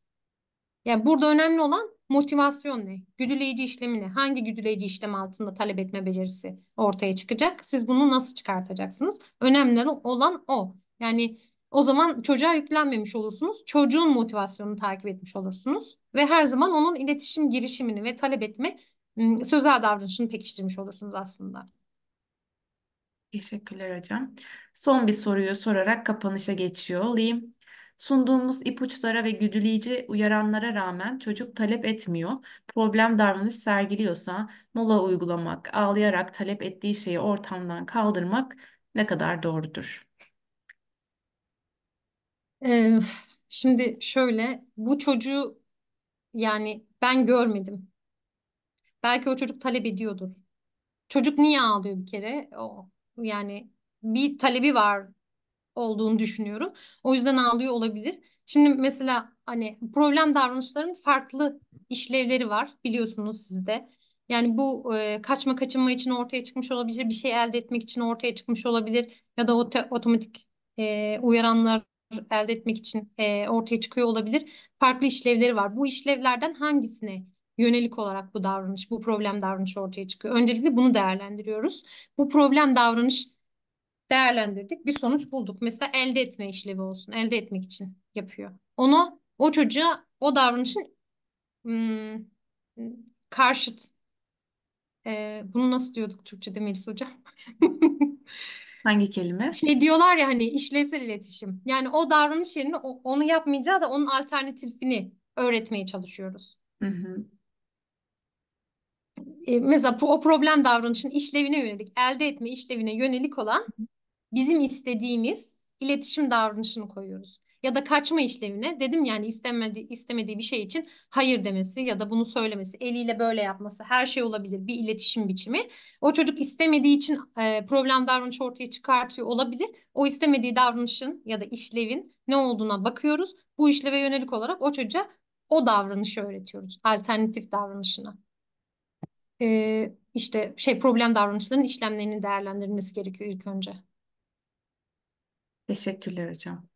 Yani burada önemli olan motivasyon ne? Güdüleyici işlemi ne? Hangi güdüleyici işlem altında talep etme becerisi ortaya çıkacak? Siz bunu nasıl çıkartacaksınız? Önemli olan o. Yani o zaman çocuğa yüklenmemiş olursunuz. Çocuğun motivasyonunu takip etmiş olursunuz. Ve her zaman onun iletişim girişimini ve talep etme sözel davranışını pekiştirmiş olursunuz aslında. Teşekkürler hocam. Son bir soruyu sorarak kapanışa geçiyor olayım. Sunduğumuz ipuçlara ve güdüleyici uyaranlara rağmen çocuk talep etmiyor. Problem davranış sergiliyorsa mola uygulamak, ağlayarak talep ettiği şeyi ortamdan kaldırmak ne kadar doğrudur? Ee, şimdi şöyle bu çocuğu yani ben görmedim. Belki o çocuk talep ediyordur. Çocuk niye ağlıyor bir kere? O, yani bir talebi var olduğunu düşünüyorum. O yüzden ağlıyor olabilir. Şimdi mesela hani problem davranışların farklı işlevleri var biliyorsunuz siz de. Yani bu e, kaçma kaçınma için ortaya çıkmış olabilir, bir şey elde etmek için ortaya çıkmış olabilir ya da oto- otomatik e, uyaranlar elde etmek için e, ortaya çıkıyor olabilir. Farklı işlevleri var. Bu işlevlerden hangisine yönelik olarak bu davranış, bu problem davranışı ortaya çıkıyor? Öncelikle bunu değerlendiriyoruz. Bu problem davranış değerlendirdik, bir sonuç bulduk. Mesela elde etme işlevi olsun, elde etmek için yapıyor. Onu o çocuğa o davranışın hmm, karşıt. Ee, bunu nasıl diyorduk Türkçe'de Melis Hocam? [laughs] Hangi kelime? Şey diyorlar ya hani işlevsel iletişim. Yani o davranış yerine o- onu yapmayacağı da onun alternatifini öğretmeye çalışıyoruz. Hı hı. Ee, mesela o problem davranışın işlevine yönelik, elde etme işlevine yönelik olan bizim istediğimiz iletişim davranışını koyuyoruz. Ya da kaçma işlevine dedim yani istemedi, istemediği bir şey için hayır demesi ya da bunu söylemesi, eliyle böyle yapması her şey olabilir bir iletişim biçimi. O çocuk istemediği için e, problem davranış ortaya çıkartıyor olabilir. O istemediği davranışın ya da işlevin ne olduğuna bakıyoruz. Bu işleve yönelik olarak o çocuğa o davranışı öğretiyoruz. Alternatif davranışına. E, işte şey problem davranışlarının işlemlerinin değerlendirilmesi gerekiyor ilk önce. Teşekkürler hocam.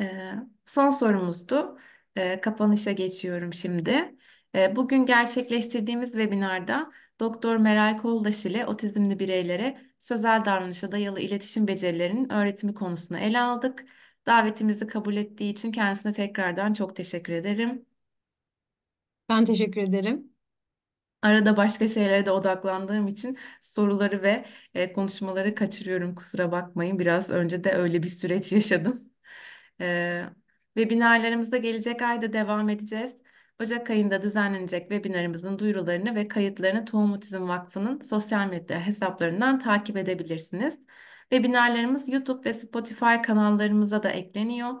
Ee, son sorumuzdu. Ee, kapanışa geçiyorum şimdi. Ee, bugün gerçekleştirdiğimiz webinarda Doktor Meral Koldaş ile otizmli bireylere sözel davranışa dayalı iletişim becerilerinin öğretimi konusunu ele aldık. Davetimizi kabul ettiği için kendisine tekrardan çok teşekkür ederim. Ben teşekkür ederim. Arada başka şeylere de odaklandığım için soruları ve e, konuşmaları kaçırıyorum. Kusura bakmayın. Biraz önce de öyle bir süreç yaşadım. E, webinarlarımızda gelecek ayda devam edeceğiz. Ocak ayında düzenlenecek webinarımızın duyurularını ve kayıtlarını Tohum Otizm Vakfı'nın sosyal medya hesaplarından takip edebilirsiniz. Webinarlarımız YouTube ve Spotify kanallarımıza da ekleniyor.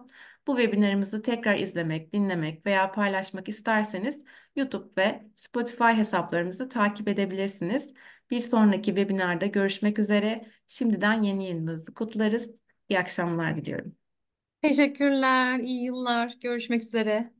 Bu webinarımızı tekrar izlemek, dinlemek veya paylaşmak isterseniz YouTube ve Spotify hesaplarımızı takip edebilirsiniz. Bir sonraki webinarda görüşmek üzere. Şimdiden yeni yılınızı kutlarız. İyi akşamlar diliyorum. Teşekkürler, iyi yıllar. Görüşmek üzere.